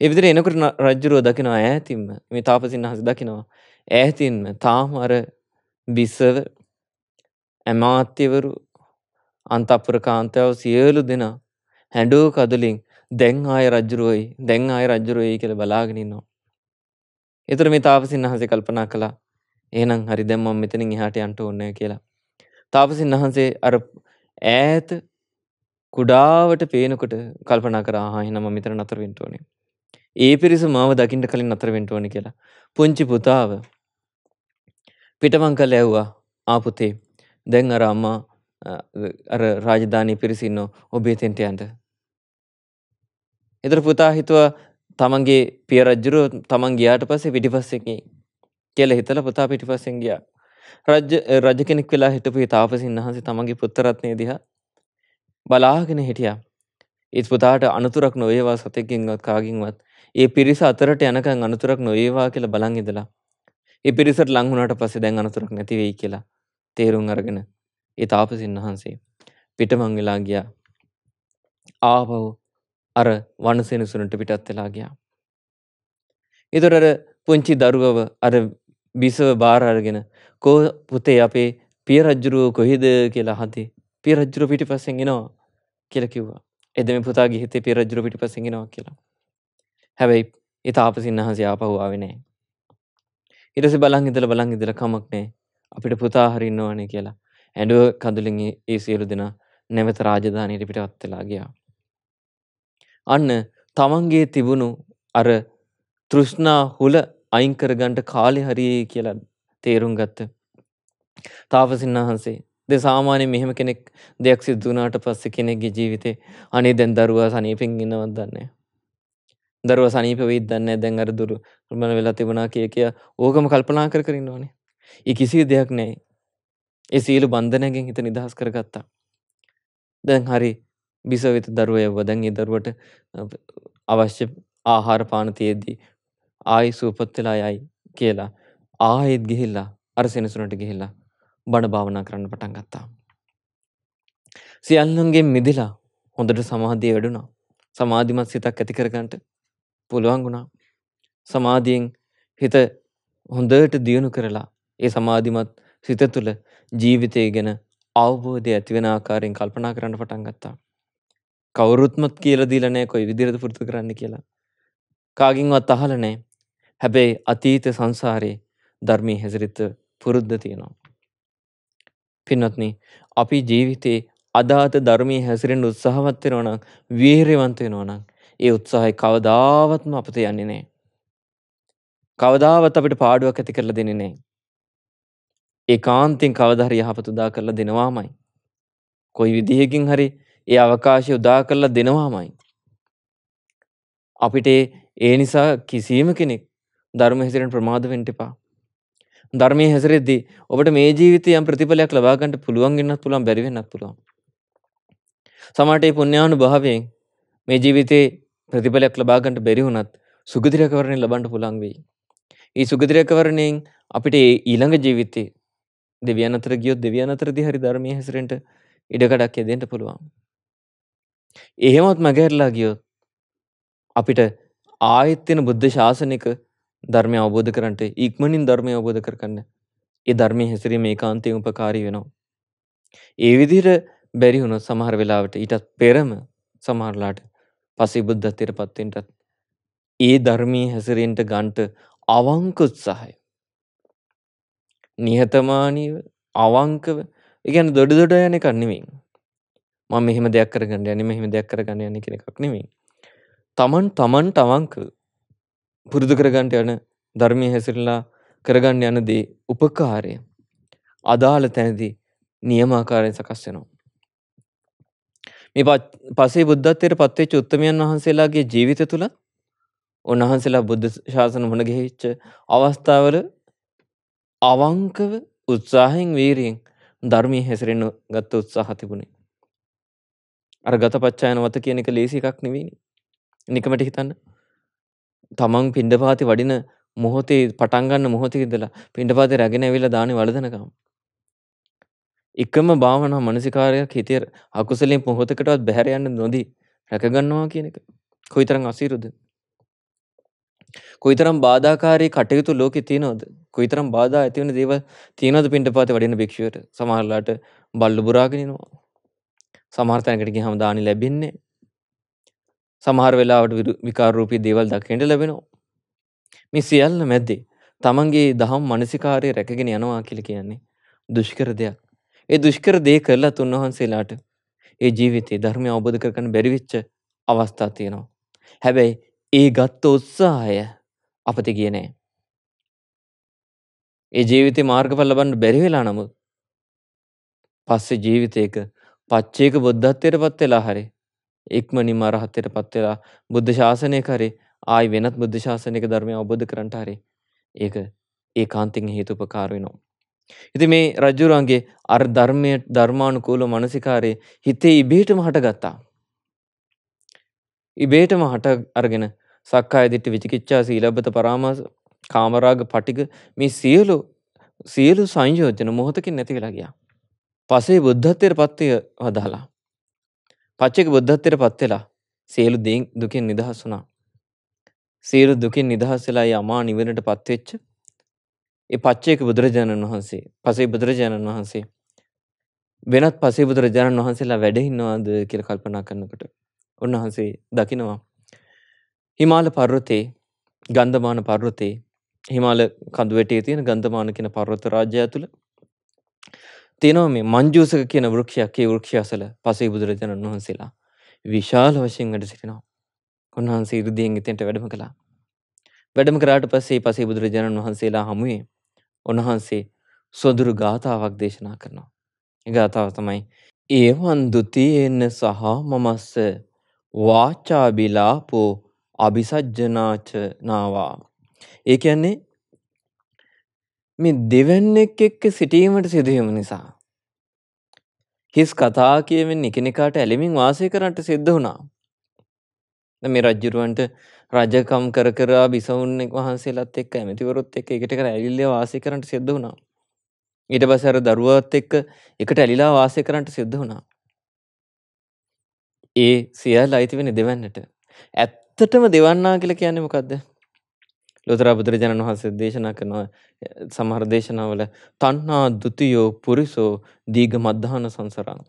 ඒ විදිහට එනකොට රජුරෝ දකිනවා ඈතින්ම මේ තාපසින් වහන්සේ දකිනවා ඈතින්ම තාම අර බිසව ඇමාත්‍යවරු අන්තපුර කාන්තාව සියලු දෙනා හැඬෝ කදලින් දැන් ආය රජුරෝයි දැන් ආය රජුරෝයි කියලා බලාගෙන ඉන්නවා. ඒතර මේ තාපසින් වහන්සේ කල්පනා කළා එහෙනම් හරි දැන් මම මෙතනින් එහාට යන්න ඕනේ කියලා. තාපසින් වහන්සේ අර ඈත කුඩාවට පේනකොට කල්පනා කරා ආ එහෙනම් මම මෙතන නතර වෙන්න ඕනේ. ඒ පිරිස මාව දකින්න කලින් නතර වෙන්න ඕනේ කියලා. පුංචි පුතාව පිටමං කළ ඇව්වා ආ පුතේ දැන් අර අම්මා අර රාජධානී පිරිස ඉන්නෝ ඔබ එතෙන්ට යන්න. එතර පුතා හිතුවා තමන්ගේ පිය රජ්ජුරුව තමන් ගියාට පස්සේ පිටිපස්සෙන් කියලා හිතලා පුතා පිටිපස්සෙන් ගියා. රජ රජ කෙනෙක් වෙලා හිටපු තාපසින් වහන්සේ තමන්ගේ පුත්‍රරත්නය දිහා බලාගෙන හිටියා. ඒත් පුතාට අනතුරක් නොවේවා සතෙක්ගෙන්වත් කාගෙන්වත් ඒ පිරිස අතරට යනකම් අනතුරක් නොවේවා කියලා බලන් ඉඳලා ඒ පිරිසට ලං වුණාට පස්සේ දැන් අනතුරක් නැති වෙයි කියලා තේරුම් අරගෙන ඒ තාපසින් වහන්සේ පිටමං වෙලා ගියා. ආපහු අර වනසෙනසුනට පිටත් වෙලා ගියා. ඒතර අර පුංචි දරුවව අර බිසව බාර අරගෙන කෝ පුතේ අපේ පිය රජුරුව කොහෙද කියලා අහද්දී පිය රජුරුව පිටිපස්සෙන් එනවා කියලා කිව්වා. එද මේ පුතාගේ හිතේ පිය රජුරුව පිටිපස්සෙන් එනවා කියලා. හැබැයි ඒ තාපසින් වහන්සේ ආපහු ආවේ නැහැ. ඊට පස්සේ බලන් ඉඳලා බලන් ඉඳලා කමක් නැහැ. අපිට පුතා හරි ඉන්නවනේ කියලා. ඇඬුව කඳුලින් ඒ සියලු දෙනා නැවත රාජධානියට පිටවත් වෙලා ගියා. අන්න තමන්ගේ තිබුණු අර තෘෂ්ණා හුල අයින් කරගන්න කාලේ හරියේ කියලා තේරුම් ගත්ත තාපසින් වහන්සේ ද සාමාන්‍ය මෙහෙම කෙනෙක් දෙයක් සිද්ධ වුණාට පස්සේ කෙනෙක්ගේ ජීවිතේ අනේ දැන් දරුවා සනීපෙන් ඉන්නවද දන්නේ දරුවා සනීප වෙයිද දන්නේ දැන් අර දුරු මන වෙලා තිබුණා කිය කිය ඕකම කල්පනා කර කර ඉන්නවනේ. ඒ කිසි දෙයක් නැහැ. ඒ සියලු බන්ධනයෙන් හිත නිදහස් කරගත්තා. දැන් හරි බිසවිත දරුවා යවුවා. දැන් ඒ දරුවට අවශ්‍ය ආහාර පාන තියෙද්දි ආයි සුවපත් වෙලා යයි කියලා ආයෙත් ගිහිල්ලා අර සෙනසුනට ගිහිල්ලා බණ භාවනා කරන්න පටන් ගත්තා. සියල්ලන්ගෙන් මිදිලා හොඳට සමාධිය වැඩුණා. සමාධිමත් සිතක් ඇති කරගන්න පුළුවන් වුණා. සමාධියෙන් හිත හොඳට දියුණු කරලා ඒ සමාධිමත් සිත තුළ ජීවිතය ගැන අවබෝධය ඇතිවෙන ආකාරයෙන් කල්පනා කරන්න පටන් ගත්තා. කවුරුත්මත් කියලා දීලා නැහැ කොයි විදිහටද පුරුදු කරන්න කියලා. කාගින්වත් අහලා නැහැ. හැබැයි අතීත සංසාරේ ධර්මයේ හැසිරිත පුරුද්ද තියෙනවා. පින්වත්නි අපි ජීවිතේ අදාත ධර්මයේ හැසිරෙන්න උත්සාහවත් වෙනවා නම් වීරියවන්ත වෙනවා නම් ඒ උත්සාහය කවදාවත්ම අපත යන්නේ නැහැ. කවදාවත් අපිට පාඩුවක් ඇති කරලා දෙන්නේ නැහැ. ඒකාන්තයෙන් කවදා හරි යහපත උදා කරලා දෙනවාමයි. කොයි විදිහකින් හරි ඒ අවකාශය උදා කරලා දෙනවාමයි. අපිට ඒ නිසා කිසියම් කෙනෙක් ධර්ම හැසිරෙන ප්‍රමාද වෙන්න එපා. ධර්මයේ හැසිරෙද්දී ඔබට මේ ජීවිතේ යම් ප්‍රතිඵලයක් ලබා ගන්න පුළුවන් වෙන්නත් පුළුවන් බැරි වෙන්නත් පුළුවන්. සමහරට මේ පුණ්‍යානුභාවයෙන් මේ ජීවිතේ ප්‍රතිඵලයක් ලබා ගන්න බැරි වුණත් සුගති රැකවරණය ලබන්න පුළුවන් වෙයි. ඒ සුගති රැකවරණයෙන් අපිට ඊළඟ ජීවිතේ දෙවියන් අතර ගියොත් දෙවියන් අතරදී හරි ධර්මයේ හැසිරෙන්න ඉඩකඩක් යදෙන්න පුළුවන්. එහෙමත් මගහැරලා ගියොත් අපිට ආයෙත් වෙන බුද්ධ ශාසනික ධර්මය අවබෝධ කරන්නට ඉක්මනින් ධර්මය අවබෝධ කරගන්න ඒ ධර්මයේ හැසිරීම ඒකාන්තයෙන් උපකාරී වෙනවා. ඒ විදිහට බැරි වුණොත් සමහර වෙලාවට ඊටත් පෙරම සමහරලාට පසේ බුද්ධත්වයට පත් වෙන්නත් ඒ ධර්මයේ හැසිරෙන්න ගන්නට අවංක උත්සාහය. නිහතමානීව අවංකව ඒ කියන්නේ දොඩ දොඩ යන එකක් නෙමෙයි. මම මෙහෙම දෙයක් කරගන්න යන්නේ මෙහෙම දෙයක් කරගන්න යන්නේ කියන එකක් නෙමෙයි. තමන් තමන්ට අවංකව පුරුදු කරගන්නට යන ධර්මයේ හැසිරලා කරගන්න යන දේ උපකාරය අදාළ තැනදී නියමාකාරයෙන් සකස් වෙනවා. මේ පසේ බුද්ධත්වයට පත්වෙච්ච උත්තමයන් වහන්සේලාගේ ජීවිත තුළ උන්වහන්සේලා බුද්ධ ශාසන මුණ ගැහිච්ච අවස්ථාවල අවංකව උත්සාහයෙන් වීරියෙන් ධර්මයේ හැසිරෙන්න ගත්ත උත්සාහ තිබුණේ. අර ගතපච්චායන වත කියන එක ලේසි එකක් නෙවෙයිනේ. නිකමට හිතන්න. තමන් පිණ්ඩපාතේ වඩින මොහොතේ පටන් ගන්න මොහොතේ ඉඳලා පිණ්ඩපාතේ රැගෙන ඇවිල්ලා දානේ වළඳනකම්. එකම භාවනා මනසිකාරයක් හිතේ අකුසලෙන් මොහොතකටවත් බැහැර යන්න නොදී රැක ගන්නවා කියන එක. කොයිතරම් අසීරුද? කොයිතරම් බාධාකාරී කටයුතු ලෝකේ තියෙනවද? කොයිතරම් බාධා ඇති වෙන දේවල් තියෙනවද පිණ්ඩපාතේ වඩින භික්ෂුවට? සමහරලාට බල්ලු බුරාගෙන ඉනවා. සමහර තැනකට ගියහම දානි ලැබෙන්නේ සමහර වෙලාවට විකාර රූපී දේවල් දකින්න ලැබෙනවා. මේ සියල්ල මැද්දේ තමන්ගේ දහම් මානසිකාරය රැකගෙන යනවා කියලා කියන්නේ දුෂ්කර දෙයක්. ඒ දුෂ්කර දේ කරලා තුන්වහන්සේලාට ඒ ජීවිතේ ධර්මය අවබෝධ කරගන්න බැරි වෙච්ච අවස්ථා තියෙනවා. හැබැයි ඒ ගත්ත උත්සාහය අපත ගියේ නෑ. ඒ ජීවිතේ මාර්ගඵල ලබන්න බැරි වෙලා නමුත් පස්සේ ජීවිතේක පච්චේක බුද්ධත්වයට පත් වෙලා හරි ඉක්මනින්ම අරහත්ත්වයට පත් වෙලා බුද්ධ ශාසනය කරේ ආයි වෙනත් බුද්ධ ශාසනික ධර්මය අවබෝධ කරන්නට හරි ඒක ඒකාන්තයෙන් හේතුපකාර වෙනවා. ඉතින් මේ රජුරන්ගේ අර ධර්මයේ ධර්මානුකූල මානසිකාරයේ හිතේ ඉබේටම හටගත්තා. ඉබේටම හට අරගෙන සක්කාය දිට්ඨි විචිකිච්ඡා සීලබ්බත පරාමාස කාමරාග පටිග මේ සියලු සියලු සංයෝජන මොහොතකින් නැති වෙලා ගියා. පසේ බුද්ධත්වයට පත්ව වදාලා. පච්චේක බුද්ධත්වයට පත් වෙලා සියලු දුකින් නිදහස් වුණා. සියලු දුකින් නිදහස් වෙලා ඒ අමා නිවනට පත් වෙච්ච ඒ පච්චේක බුදුරජාණන් වහන්සේ, පසේ බුදුරජාණන් වහන්සේ වෙනත් පසේ බුදුරජාණන් වහන්සේලා වැඩ ඉන්නවද කියලා කල්පනා කරනකොට උන්වහන්සේ දකිනවා හිමාල පර්වතේ, ගන්ධමාන පර්වතේ හිමාල කඳුවැටියේ තියෙන ගන්ධමාන කියන පර්වත රාජ්‍යය ඇතුළ තියෙනවා මේ මංජූසක කියන වෘක්ෂයක්. ඒ වෘක්ෂය අසල පසේ බුදුරජාණන් වහන්සේලා විශාල වශයෙන් වැඩ සිටිනවා. උන්වහන්සේ ඉර්ධියෙන් එතෙන්ට වැඩම කළා. වැඩම කරාට පස්සේ පසේ බුදුරජාණන් වහන්සේලා හමුවේ උන්වහන්සේ සොදුරු ගාථාවක් දේශනා කරනවා. ඒ ගාථාව තමයි ඒවන් ဒ ුතියේන සහ මමස්ස වාචාබිලාපෝ අபிසජ්ජනාච නාවා. ඒ කියන්නේ මේ දෙවැන්නෙක් එක්ක සිටීමට සිදුවීම නිසා හිස් කතා කියමින් එකිනෙකාට ඇලෙමින් වාසය කරන්නට සිද්ධ වුණා. මේ රජ්ජුරුවන්ට රජකම් කර කර බිසවුන් වහන්සේලාත් එක්ක ඇමතිවරුත් එක්ක එකට කර ඇලිල්ල වාසය කරන්නට සිද්ධ වුණා. ඊට පස්සේ අර දරුවාත් එක්ක එකට ඇලිලා වාසය කරන්නට සිද්ධ වුණා. ඒ සියල්ල අයිති වෙන්නේ දෙවන්නට. ඇත්තටම දෙවන්නා කියලා කියන්නේ මොකද්ද? ලෝතර බුදුරජාණන් වහන්සේ දේශනා කරනවා සමහර දේශනාවල තණ්හා ဒ ුතියෝ පුරිසෝ දීඝ මද්ධාන සංසරං.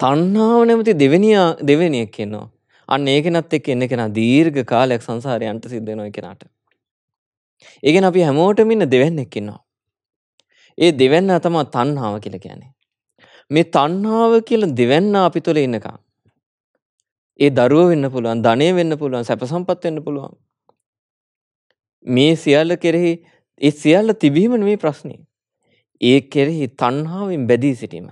තණ්හාව නැමැති දෙවෙනියා දෙවෙනියෙක් ඉන්නවා. අන්න ඒ කෙනත් එක්ක ඉන්න කෙනා දීර්ඝ කාලයක් සංසාරේ යන්න සිද්ධ වෙනවා ඒ කෙනාට. ඒ කියන්නේ අපි හැමෝටම ඉන්න දෙවන්නේක් ඉන්නවා. ඒ දෙවන්න තමයි තණ්හාව කියලා කියන්නේ. මේ තණ්හාව කියලා දෙවන්න අපි තුළ ඉන්නකම් ඒ දරුව වෙන්න පුළුවන්, ධනෙ වෙන්න පුළුවන්, සැප සම්පත් වෙන්න පුළුවන්. මේ සියල්ල කෙරෙහි ඒ සියල්ල තිබීම නෙමෙයි ප්‍රශ්නේ. ඒ කෙරෙහි තණ්හාවෙන් බැඳී සිටීම.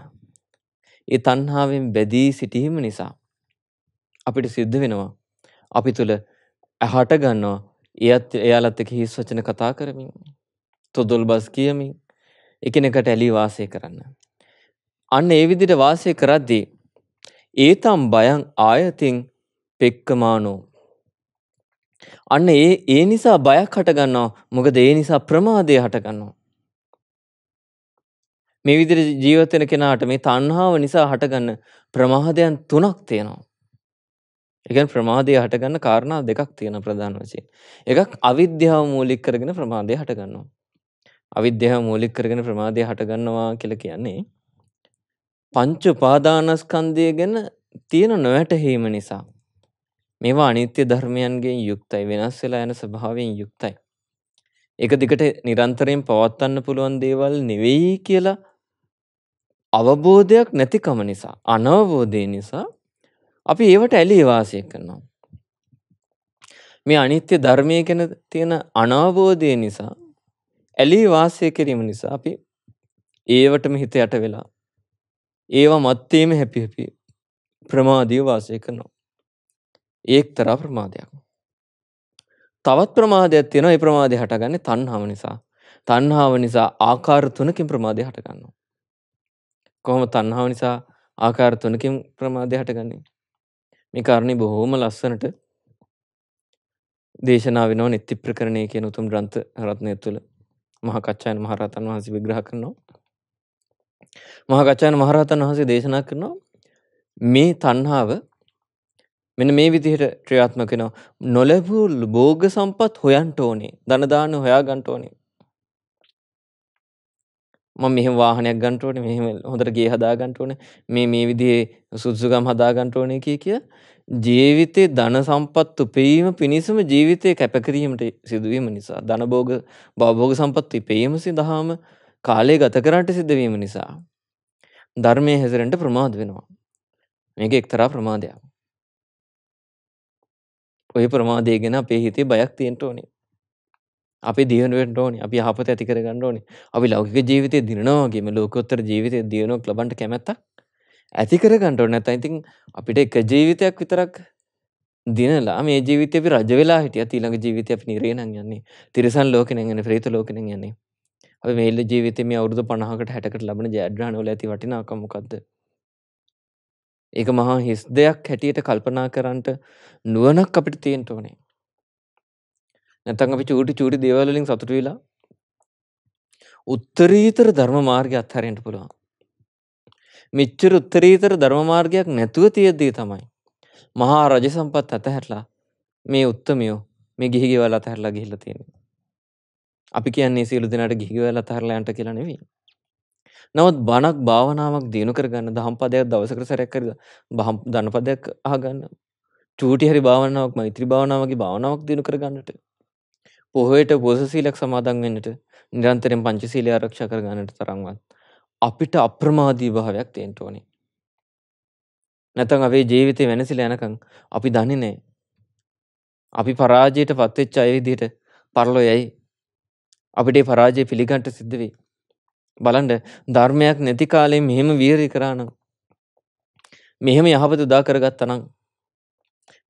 ඒ තණ්හාවෙන් බැඳී සිටීම නිසා අපිට සිද්ධ වෙනවා අපි තුල හට ගන්නවා එයත් එයාලත් එක්ක හිස් වචන කතා කරමින් තොදොල් බස් කියමින් එකිනෙකට ඇලී වාසය කරන්න. අන්න ඒ විදිහට වාසය කරද්දී ඒතම් බයං ආයතින් පෙක්කමානෝ අන්න ඒ ඒ නිසා බයක් හටගන්නවා. මොකද ඒ නිසා ප්‍රමාදය හටගන්නවා. මේ විදිහට ජීවත් වෙන කෙනාට මේ තණ්හාව නිසා හටගන්න ප්‍රමාදයන් තුනක් තියෙනවා. ඒ කියන්නේ ප්‍රමාදය හටගන්න කාරණා දෙකක් තියෙනවා ප්‍රධාන වශයෙන්. එකක් අවිද්‍යාව මූලික කරගෙන ප්‍රමාදය හටගන්නවා. අවිද්‍යාව මූලික කරගෙන ප්‍රමාදය හටගන්නවා කියලා කියන්නේ පංච උපාදානස්කන්ධය ගැන තියෙන නොවැටහීම නිසා. මේවා අනිත්‍ය ධර්මයන්ගෙන් යුක්තයි වෙනස් වෙලා යන ස්වභාවයෙන් යුක්තයි. ඒක දිගට නිරන්තරයෙන් පවත්වන්න පුළුවන් දේවල් නෙවෙයි කියලා අවබෝධයක් නැතිකම නිසා අනවබෝධය නිසා අපි ඒවට ඇලී වාසය කරනවා. මේ අනිත්‍ය ධර්මය ගැන තියෙන අනවබෝධය නිසා ඇලී වාසය කිරීම නිසා අපි ඒවටම හිත යට වෙලා ඒවා මත්තේම හැපි හැපි ප්‍රමාදීව වාසය කරනවා. ඒක්තරා ප්‍රමාදයක්. තවත් ප්‍රමාදයක් තියෙනවා ඒ ප්‍රමාදය හටගන්නේ තණ්හාව නිසා. තණ්හාව නිසා ආකාර තුනකින් ප්‍රමාදය හටගන්නවා. කොහොම තණ්හාව නිසා ආකාර තුනකින් ප්‍රමාදය හටගන්නේ? මේ කාරණේ බොහොම ලස්සනට දේශනා වෙනවා නිත්‍ය ප්‍රකරණය කියන උතුම් ග්‍රන්ථ රත්නය තුළ මහා කච්චායන මහරහතන් වහන්සේ විග්‍රහ කරනවා. මහා කච්චායන මහරහතන් වහන්සේ දේශනා කරනවා මේ තණ්හාව මෙන්න මේ විදිහට ක්‍රියාත්මක වෙනවා. නොලැබූ භෝග සම්පත් හොයන්න ඕනේ. ධන දාන්න හොයා ගන්න ඕනේ. මම මෙහෙම වාහනයක් ගන්න ඕනේ. මෙහෙම හොඳට ගේ හදා ගන්න ඕනේ. මේ මේ විදිහේ සුදුසුකම් හදා ගන්න ඕනේ කිය කිය ජීවිතේ ධන සම්පත් උපයීම පිණිසම ජීවිතේ කැපකිරීමට සිදුවීම නිසා ධන භෝග භවභෝග සම්පත් උපයීම සඳහාම කාලය ගත කරන්නට සිද්ධ වීම නිසා ධර්මයේ හැසිරෙන්න ප්‍රමාද වෙනවා. මේක එක්තරා ප්‍රමාදයක්. ඔය ප්‍රමාදය ගැන අපේ හිතේ බයක් තියෙන්න ඕනේ. අපි දියුණු වෙන්න ඕනේ. අපි යහපත ඇති කරගන්න ඕනේ. අපි ලෞකික ජීවිතේ දිනනවා වගේම ලෝකෝත්තර ජීවිතේ දියුණුවක් ලබන්න කැමැත්තක් ඇති කරගන්න ඕනේ. නැත්නම් ඉතින් අපිට එක ජීවිතයක් විතරක් දිනලා මේ ජීවිතේ අපි රජ වෙලා හිටියත් ඊළඟ ජීවිතේ අපි නිරේ නම් යන්නේ. තිරිසන් ලෝකෙ නම් යන්නේ, ප්‍රේත ලෝකෙ නම් යන්නේ. අපි මේ ජීවිතේ මේ අවුරුදු 50කට 60කට ලබන ජයග්‍රහණ වල ඇති වටිනාකම මොකද්ද? ඒක මහා හිස් දෙයක් හැටියට කල්පනා කරන්නට නුවණක් අපිට තියෙන්න ඕනේ. නැත්නම් අපි චූටි චූටි දේවල් වලින් සතුටු වෙලා උත්තරීතර ධර්ම මාර්ගය අත්හැරෙන්න පුළුවන්. මෙච්චර උත්තරීතර ධර්ම මාර්ගයක් නැතුව තියෙද්දී තමයි මහා රජ සම්පත් අතහැරලා මේ උත්තමියෝ මේ ගිහි ගෙවල් අතහැරලා ගිහිල්ලා තියෙන්නේ. අපි කියන්නේ සියලු දෙනාට ගිහි ගෙවල් අතහැරලා යන්න කියලා නෙවෙයි. නමුත් බණක් භාවනාවක් දිනු කරගන්න දහම් පදයක් දවසකට සැරයක් හරි ධන පදයක් අහගන්න. චූටි හරි භාවනාවක් මෛත්‍රී භාවනාව වගේ භාවනාවක් දිනු කරගන්නට පොහොයට උපසීලයක් සමාදන් වෙන්නට නිරන්තරයෙන් පංචශීලය ආරක්ෂා කර ගන්නට තරම්වත් අපිට අප්‍රමාදී භාවයක් තියෙන්න ඕනේ. නැත්නම් අපේ ජීවිතේ වෙනසිලා යනකම් අපි දන්නේ නැහැ. අපි පරාජයට පත්වෙච්ච අය විදිහට පරලොයයි අපිට පරාජය පිළිගන්නට සිද්ධ වෙයි. බලන්න ධර්මයක් නැති කාලේ මෙහෙම වීරිය කරා නම් මෙහෙම යහපත උදා කරගත්තා නම්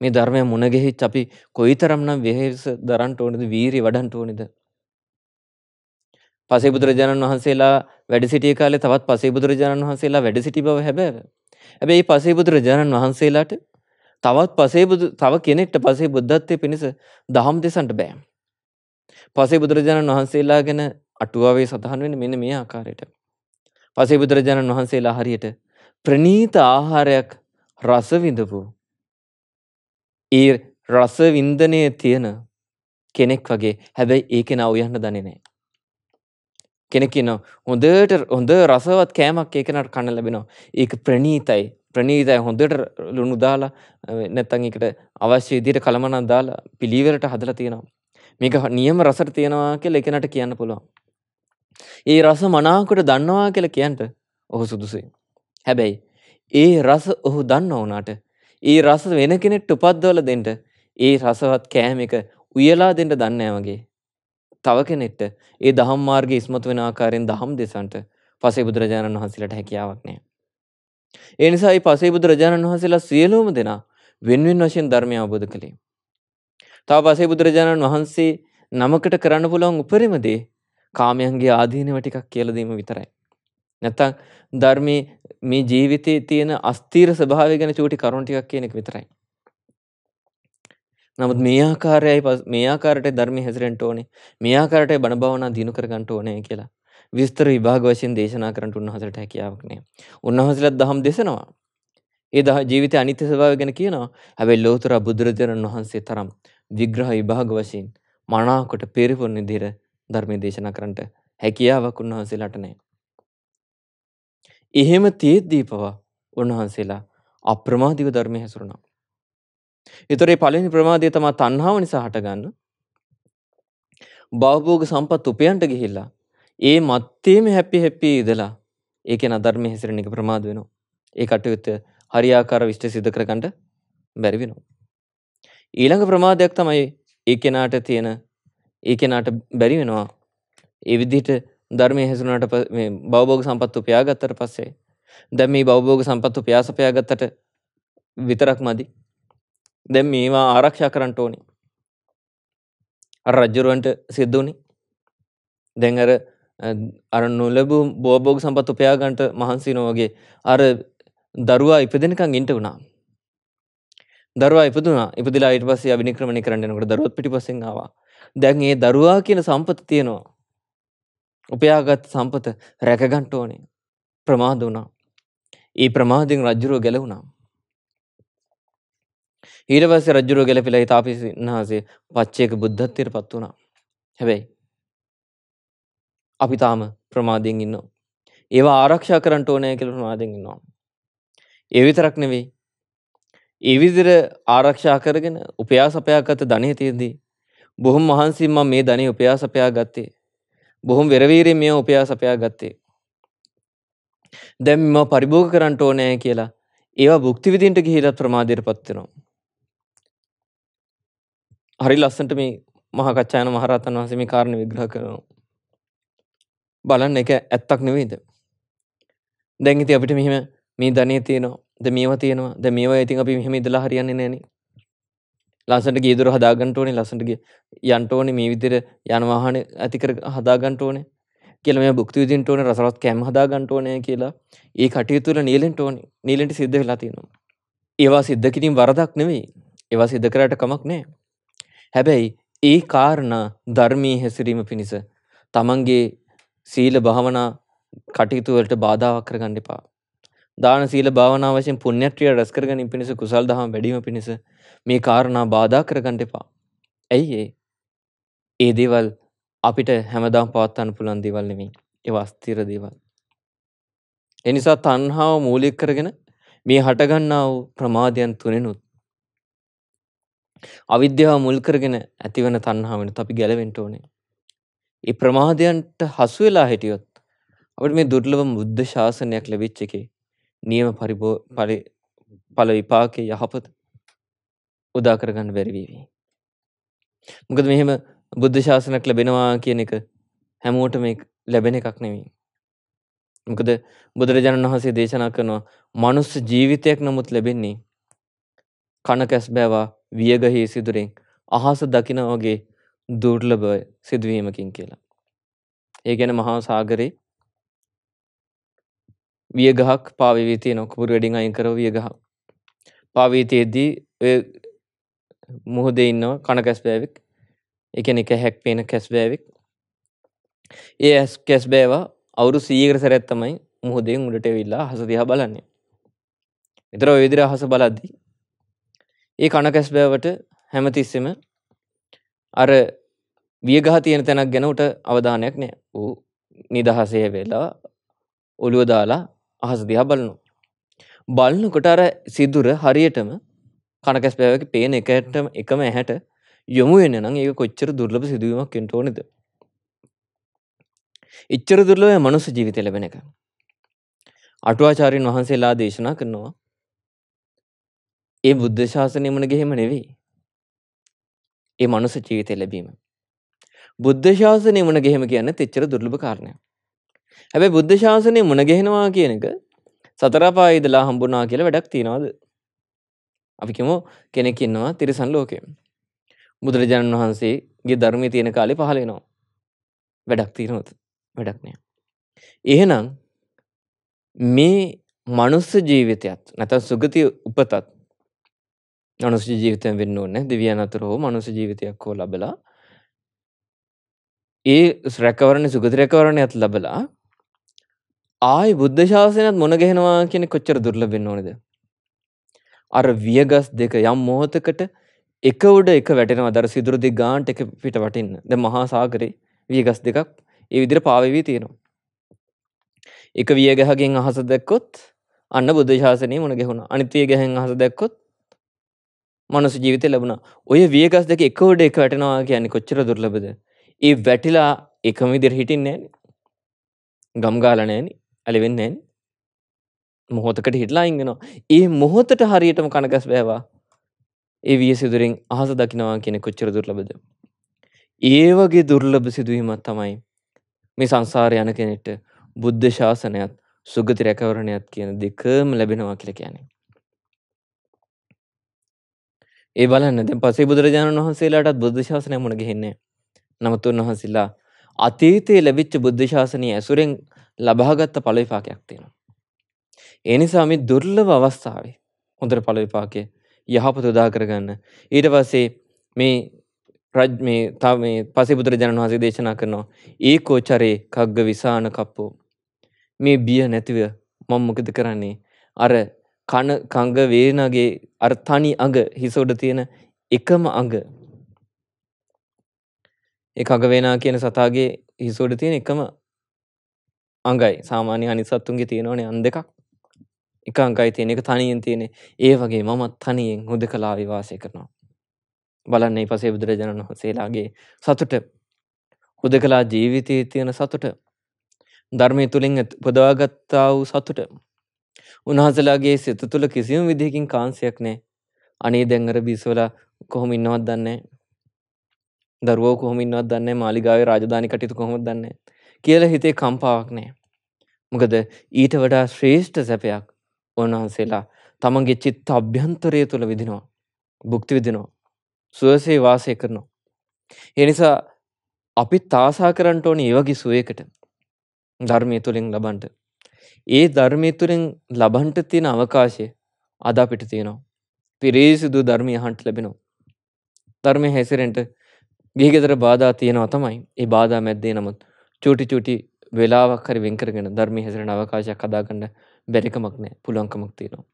මේ ධර්මය මුණ ගැහිච්ච අපි කොයිතරම්නම් වෙහෙස දරන්න ඕනේද වීරිය වඩන්න ඕනේද පසේ බුදුරජාණන් වහන්සේලා වැඩ සිටිය කාලේ තවත් පසේ බුදුරජාණන් වහන්සේලා වැඩ සිටි බව හැබෑව. හැබැයි මේ පසේ බුදුරජාණන් වහන්සේලාට තවත් පසේ බුදු තව කෙනෙක්ට පසේ බුද්ධත්වයේ පිණිස දහම් දෙසන්න බෑ. පසේ බුදුරජාණන් වහන්සේලා ගැන අටුවාවේ සඳහන් වෙන්නේ මෙන්න මේ ආකාරයට. පසේ බුදුරජාණන් වහන්සේලා හරියට ප්‍රනීත ආහාරයක් රස විඳපු ඒ රස වින්දනය තියෙන කෙනෙක් වගේ හැබැයි ඒක නා උයන්න දන්නේ නැහැ. කෙනෙක් කියනවා හොඳට හොඳ රසවත් කෑමක් ඒකනට කන්න ලැබෙනවා. ඒක ප්‍රණීතයි. ප්‍රණීතයි හොඳට ලුණු දාලා නැත්තම් ඒකට අවශ්‍ය විදිහට කලමනක් දාලා පිළිවෙලට හදලා තියෙනවා. මේක නියම රසට තියෙනවා කියලා ඒකනට කියන්න පුළුවන්. ඒ රස මනාවකට දන්නවා කියලා කියන්න ඔහු සුදුසුයි. හැබැයි ඒ රස ඔහු දන්නා වුණාට ඒ රස වෙන කෙනෙක්ට උපද්දවල දෙන්න ඒ රසවත් කෑම එක උයලා දෙන්න දන්නේ වගේ තව කෙනෙක්ට ඒ දහම් මාර්ගයේ ඉස්මතු වෙන ආකාරයෙන් දහම් දෙසන්ට පසේ බුදුරජාණන් වහන්සේලාට හැකියාවක් නැහැ. ඒ නිසා මේ පසේ බුදුරජාණන් වහන්සේලා සියලුම දෙනා වෙන වෙන වශයෙන් ධර්මය අවබෝධ කළේ. තව පසේ බුදුරජාණන් වහන්සේ නමකට කරන්න පුළුවන් උපරිම දේ කාමයන්ගේ ආදීනව ටිකක් කියලා දීම විතරයි. නැත්තම් ධර්මයේ මේ ජීවිතයේ තියෙන අස්තීර ස්වභාවය ගැන චූටි කරුණු ටිකක් කියන එක විතරයි. නමුත් මේ ආකාරයයි මේ ආකාරයට ධර්මයේ හැසිරෙන්න ඕනේ. මේ ආකාරයට බණ භාවනා දිනු කර ගන්න ඕනේ කියලා විස්තර විභාග වශයෙන් දේශනා කරන්න උන්වහන්සේට හැකියාවක් නෑ. උන්වහන්සේලාත් දහම් දේශනවා. ඒ දහ ජීවිතයේ අනිත්‍ය ස්වභාවය ගැන කියනවා. හැබැයි ලෝතර බුදුරජාණන් වහන්සේ තරම් විග්‍රහ විභාග වශයෙන් මනාවකට පෙරපොන් විදිහට ධර්මයේ දේශනා කරන්නට හැකියාවක් උන්වහන්සේලාට නැහැ. එහෙම තියෙද්දී පවා උන්වහන්සේලා අප්‍රමාදීව ධර්මයේ හැසිරුණා. ඒතරේ පළවෙනි ප්‍රමාදය තමයි තණ්හාව නිසා හටගන්න. භවභෝග සම්පත් උපයන්ට ගිහිල්ලා ඒ මත්තේම හැපි හැපි ඉඳලා ඒකේ නධර්මයේ හැසිරෙන එක ප්‍රමාද වෙනවා. ඒ කටයුත්ත හරියාකාර විශ්ල සිද්ධ කරගන්න බැරි වෙනවා. ඊළඟ ප්‍රමාදයක් තමයි ඒ කෙනාට තියෙන ඒ කෙනාට බැරි වෙනවා. ඒ විදිහට ධර්මයේ හැසිරුණාට මේ භවභෝග සම්පත් උපයාගත්තට පස්සේ දැන් මේ භවභෝග සම්පත් උපයාසපයාගත්තට විතරක් මදි. දැන් මේවා ආරක්ෂා කරන්න ඕනේ. අර රජුරවන්ට සිද්ධ වුණේ. දැන් අර අර නොලැබූ භවභෝග සම්පත් උපයා ගන්නට මහන්සි වෙනවා වගේ අර දරුවා ඉපදෙනකන් ඉන්න උනා. දරුවා ඉපදුනා. ඉපදිලා ඊට පස්සේ අවිනික්‍රමණය කරන්න යනකොට දරුවත් පිටිපස්සෙන් ආවා. දැන් ඒ දරුවා කියන සම්පත තියෙනවා. උපයාගත් සම්පත රැකගන්න ඕනේ. ප්‍රමාද වුණා. ඒ ප්‍රමාදයෙන් රජුරෝ ගැලවුණා. ඊට පස්සේ රජුරෝ ගැලපිලා ඒ තාපසීන්හන්සේ පච්චේක බුද්ධත්වයට පත් වුණා. හැබැයි අපි තාම ප්‍රමාදයෙන් ඉන්නවා. ඒවා ආරක්ෂා කරන්න ඕනේ කියලා ප්‍රමාදයෙන් ඉන්නවා. ඒ විතරක් නෙවෙයි. ඒ විදිහට ආරක්ෂා කරගෙන උපයාසපයාගත ධනෙ තියෙද්දී බොහොම මහන්සියෙන් මම මේ ධනෙ උපයාසපයා ගත්තේ. බොහොම වෙරවීරයෙන් මේ උපයාසපයා ගත්තේ. දැන් මම පරිභෝග කරන්න ඕනේ කියලා ඒවා භුක්ති විඳින්න ගිහිලා ප්‍රමාදයටපත් වෙනවා. හරි ලස්සනට මේ මහා කච්චායන මහරහතන් වහන්සේ මේ කාරණේ විග්‍රහ කරනවා. බලන්න ඒක ඇත්තක් නෙවෙයිද? දැන් ඉතින් අපිට මෙහෙම මේ ධනෙ තියෙනවා. දැන් මේවා තියෙනවා. දැන් මේවා ඉතින් අපි මෙහෙම ඉඳලා හරියන්නේ නැහනේ. ලස්සනට ගේ දොර හදාගන්න ඕනේ ලස්සනට යන්න ඕනේ මේ විදිහට යන වාහන ඇති කර හදාගන්න ඕනේ කියලා මේ භුක්ති විඳින්න ඕනේ රසවත් කැම හදාගන්න ඕනේ කියලා. ඒ කටයුතු වල නියැලෙන්න ඕනේ නියැලෙන්න සිද්ධ වෙලා තියෙනවා. ඒවා සිද්ධ කිරීම වරදක් නෙවෙයි. ඒවා සිද්ධ කරාට කමක් නැහැ. හැබැයි ඒ කාරණා ධර්මයේ හැසිරීම පිණිස තමන්ගේ සීල භාවනා කටයුතු වලට බාධාවක් කරගන්න එපා. දාන සීල භාවනා වශයෙන් පුණ්‍යක්‍රියා රැස් කර ගැනීම පිණිස කුසල් දහම් වැඩිම පිණිස මේ කාරණා බාධා කරගන්න එපා. ඇයි ඒ? ඒ දේවල් අපිට හැමදාම පවත්වන්න පුළුවන් දේවල් නෙමෙයි. ඒවා අස්තිර දේවල්. ඒ නිසා තණ්හාව මූලික කරගෙන මේ හටගන්නා වූ ප්‍රමාදයන් තුනෙනුත් අවිද්‍යාව මුල් කරගෙන ඇතිවන තණ්හාවෙන් අපි ගැලවෙන්න ඕනේ. ඒ ප්‍රමාදයන්ට හසු වෙලා හිටියොත් අපිට මේ දුර්ලභ බුද්ධ ශාසනයක් ලැබිච්ච එකේ නියම පරිභෝ ඵල විපාකයේ යහපත උදා කරගන්න බැරි වේවි. මොකද මෙහෙම බුද්ධ ශාසනයක් ලැබෙනවා කියන එක හැමෝටම ලැබෙන එකක් නෙවෙයි. මොකද බුදුරජාණන් වහන්සේ දේශනා කරනවා මනුස්ස ජීවිතයක් නමුත් ලැබෙන්නේ කන කැස් බෑවා වියගහේ සිදුරෙන් අහස දකින වගේ දුර්ලභ සිදුවීමකින් කියලා. ඒ ගැන මහා සාගරේ වියගහක් පාවිවී තියෙනවා කුපුරු වැඩින් අයින් කරව වියගහ. පාවී තියෙද්දී ඔය මුහුදේ ඉන්නවා කන කැස්බෑවෙක්. ඒ කියන්නේ කැහැක් පේන කැස්බෑවෙක්. ඒ ඇස් කැස්බෑවා අවුරුදු 100කට සැරයක් තමයි මුහුදෙන් උඩට ඇවිල්ලා අහස දිහා බලන්නේ. විතර ඔය විදිහට අහස බලද්දී ඒ කන කැස්බෑවට හැමතිස්සෙම අර වියගහ තියෙන තැනක් ගැන උට අවධානයක් නැහැ. ඌ නිදහසේ වෙලා ඔළුව දාලා අහස දිහා බලනවා. බලනකොට අර සිදුර හරියටම කනකැස් පෑවක පේන එකටම එකම ඇහැට යොමු වෙන්න නම් ඒක කොච්චර දුර්ලභ සිදුවීමක් වෙන්න ඕනේද? ඉච්චර දුර්ලභ මනුස්ස ජීවිතය ලැබෙන එක. අටුවාචාර්යන් වහන්සේලා දේශනා කරනවා ඒ බුද්ධ ශාසනයමන ගෙහෙම නෙවෙයි. ඒ මනුස්ස ජීවිතය ලැබීම. බුද්ධ ශාසනය මුණ ගෙහෙම කියන්න තෙච්චර දුර්ලභ කාරණයක්. හැබැයි බුද්ධ ශාසනය මුණ ගැහෙනවා කියන එක සතර අපායේ ඉඳලා හම්බුණා කියලා වැඩක් තියනවාද? අපි කියමු කෙනෙක් ඉන්නවා තිරිසන් ලෝකේ. බුදුරජාණන් වහන්සේගේ ධර්මයේ තියෙන කාලේ පහළ වෙනවා. වැඩක් තියනවද? වැඩක් නෑ. එහෙනම් මේ මනුස්ස ජීවිතයත් නැත්නම් සුගතිය උපතත් මනුස්ස ජීවිතයෙන් වෙන්න ඕනේ දෙවියන් අතර හෝ මනුස්ස ජීවිතයක් හෝ ලැබලා ඒ රැකවරණ සුගති රැකවරණයත් ලැබලා ආයි බුද්ධ ශාසනයත් මුණ ගැහෙනවා කියන කොච්චර දුර්ලභ වෙන්න ඕනේද? අර වියගස් දෙක යම් මොහොතකට එක උඩ එක වැටෙනවා. දර සිදුරු දිග ගාන්ට එක පිට වටින්න. දැන් මහා සාගරේ වියගස් දෙකක් ඒ විදිහට පාවෙවි තියෙනවා. එක වියගහකින් අහස දැක්කොත් අන්න බුද්ධ ශාසනය මුණ ගැහුණා. අනිත් වියගහෙන් අහස දැක්කොත් මනුස්ස ජීවිතය ලැබුණා. ඔය වියගස් දෙක එක උඩ එක වැටෙනවා කියන්නේ කොච්චර දුර්ලභද? ඒ වැටිලා එකම විදිහට හිටින්නේ නැහනේ. ගම් ගාලා නැහනේ. ඇලවෙන්නේ නැහනේ. මොහොතකට හිටලා අයින් වෙනවා. ඒ මොහොතට හරියටම කනගස් බෑවා. ඒ විය සිදුරින් අහස දකින්නවා කියන කොච්චර දුර්ලභද? ඒ වගේ දුර්ලභ සිදුවීමක් තමයි මේ සංසාරේ යන කෙනෙක්ට බුද්ධ ශාසනයත් සුගති රැකවරණයත් කියන දෙකම ලැබෙනවා කියලා කියන්නේ. ඒ බලන්න දැන් පසේ බුදුරජාණන් වහන්සේලාටත් බුද්ධ ශාසනය මුණ ගැහෙන්නේ නමුත් උන්වහන්සේලා අතීතයේ ලැබිච්ච බුද්ධ ශාසනය ඇසුරෙන් ලබාගත්ත ඵල විපාකයක් තියෙනවා. ඒ නිසා මේ දුර්ලභ අවස්ථාවේ හොඳට ඵල විපාකය යහපත උදා කරගන්න. ඊට පස්සේ මේ රජ් මේ තව මේ පසේ බුදුරජාණන් වහන්සේ දේශනා කරනවා ඒකෝචරේ කග්ග විසාන කප්පෝ. මේ බිය නැතිව මම මොකද කරන්නේ? අර කන කංග වේනගේ අර තනි අඟ හිස උඩ තියෙන එකම අඟ. ඒ කගවේනා කියන සතාගේ හිසෝඩ තියෙන එකම අඟයි. සාමාන්‍ය අනිත් සත්තුන්ගේ තියෙනවනේ අන් දෙකක්. එක අංකයි තියෙන එක තනියෙන් තියෙන. ඒ වගේ මමත් තනියෙන් හුදකලා විවාසය කරනවා. බලන්න මේ පසේ බුදුරජාණන් වහන්සේලාගේ සතුට. හුදකලා ජීවිතයේ තියෙන සතුට. ධර්මය තුළින් උපදවාගත්තා වූ සතුට. උන්වහන්සේලාගේ සිත තුළ කිසිම විදිහකින් කාන්සියක් නැහැ. අනේ දැන් අර බිස්වලා කොහොම ඉන්නවද දන්නේ දරුවෝ කොහොම ඉන්නවද දන්නේ මාලිගාවේ රාජධානි කටයුතු කොහොමද දන්නේ කියලා හිතේ කම්පාවක් නැහැ. මොකද ඊට වඩා ශ්‍රේෂ්ඨ සැපයක් උන්වහන්සේලා තමන්ගේ චිත්ත අභ්‍යන්තරය තුළ විදිනවා. භුක්ති විදිනවා. සුවසේ වාසය කරනවා. ඒ නිසා අපිත් ආසා කරන්න ඕනේ ඒ වගේ සුවයකට ධර්මයේ තුලින් ලබන්න. ඒ ධර්මයේ තුලින් ලබන්න තියෙන අවකාශය අද අපිට තියෙනවා. පිරිසිදු ධර්මය අහන්න ලැබෙනවා. ධර්මයේ හැසිරෙන්න ගිහිගෙදර බාධා තියෙනවා තමයි. ඒ බාධා මැද්දේ නමුත් චූටි චූටි වෙලාවක් හරි වෙන් කරගෙන ධර්මයේ හැසිරෙන අවකාශයක් හදාගන්න බැරිකමක් නැහැ. පුළුවන්කමක් තියෙනවා.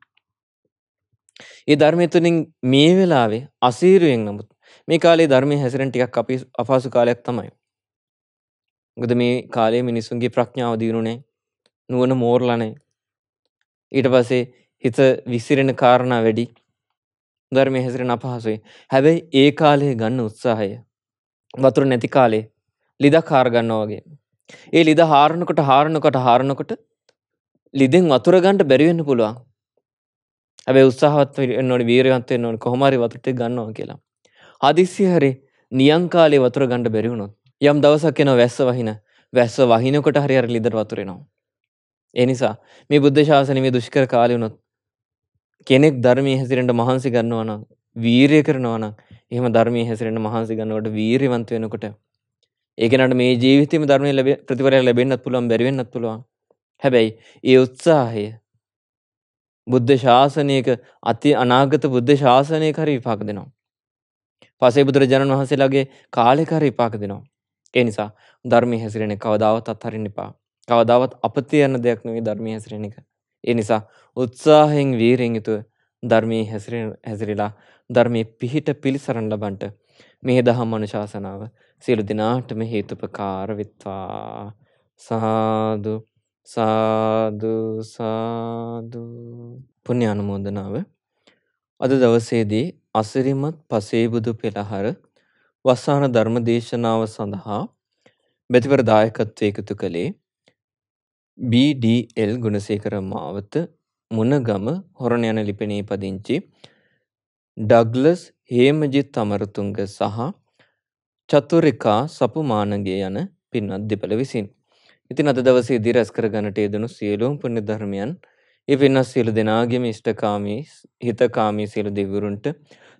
ඒ ධර්මය තුළින් මේ වෙලාවේ අසීරුවෙන් නමුත් මේ කාලේ ධර්මයේ හැසිරෙන ටිකක් අපි අපහසු කාලයක් තමයි. මොකද මේ කාලේ මිනිසුන්ගේ ප්‍රඥාව දියුණු නැහැ. නුවණ මෝරලා නැහැ. ඊට පස්සේ හිත විසිරෙන කාරණා වැඩි. ධර්මයේ හැසිරෙන අපහසුයි. හැබැයි ඒ කාලේ ගන්න උත්සාහය වතුර නැති කාලේ ලිදක් හාර ගන්නවා වගේ. ඒ ලිද හාරනකොට හාරනකොට හාරනකොට ලිදෙන් වතුර ගන්න බැරි වෙන්න පුළුවන්. හැබැයි උත්සාහවත් වෙන්න ඕනේ වීරයන්ත වෙන්න ඕනේ කොහොම හරි වතුර ටික ගන්නවා කියලා. හදිස්සි හරි නියං කාලේ වතුර ගන්න බැරි වුණොත් යම් දවසක් එනවා වැස්ස වහින වැස්ස වහිනකොට හරි අර ලිදට වතුර එනවා. ඒ නිසා මේ බුද්ධ ශාසනය මේ දුෂ්කර කාලේ වුණොත් කෙනෙක් ධර්මයේ හැසිරෙන්න මහන්සි ගන්නවා නම් වීරිය කරනවා නම් එහෙම ධර්මයේ හැසිරෙන්න මහන්සි ගන්නකොට වීරියවන්ත වෙනකොට ඒ කෙනාට මේ ජීවිතේම ධර්මයේ ලැබෙ ප්‍රතිඵලයක් ලැබෙන්නත් පුළුවන් බැරි වෙන්නත් පුළුවන්. හැබැයි ඒ උත්සාහය බුද්ධ ශාසනයක අති අනාගත බුද්ධ ශාසනයක හරි විපාක දෙනවා. පසේ බුදුරජාණන් වහන්සේලාගේ කාලෙක හරි විපාක දෙනවා. ඒ නිසා ධර්මයේ හැසිරෙන කවදාවත් අත්හරින්න එපා. කවදාවත් අපතේ යන දෙයක් නෙවෙයි ධර්මයේ හැසිරෙන එක. ඒ නිසා උත්සාහයෙන් වීරයෙන් යුතුව ධර්මයේ හැසිරෙලා ධර්මයේ පිහිට පිළිසරණ ලබන්ට මේ දහම් අනුශාසනාව. සියලු දෙනාටම හේතුපකාර වෙත්වා. සාදු සාදු සාදු. පුණ්‍ය අනුමෝදනාව. අද දවසේදී අසිරිමත් පසේබුදු පෙළහර වස්සාන ධර්ම දේශනාව සඳහා මෙතිවර දායකත්වය එකතු කළේ BDL ගුණසේකර මාවත මුණගම හොරණ යන ලිපිනේ පදිංචි ඩග්ලස් හේමජිත් අමරතුංග සහ චතුරිකා සපුමානගේ යන පින්වත් දෙපළ විසින්. ඉතින් අද දවසේදී රැස් කරගන්නට යෙදුණු සියලුම පුණ්‍ය ධර්මයන් ඒ පින්වත් සියලු දෙනාගේම ඉෂ්ඨකාමී හිතකාමී සියලු දෙවිවරුන්ට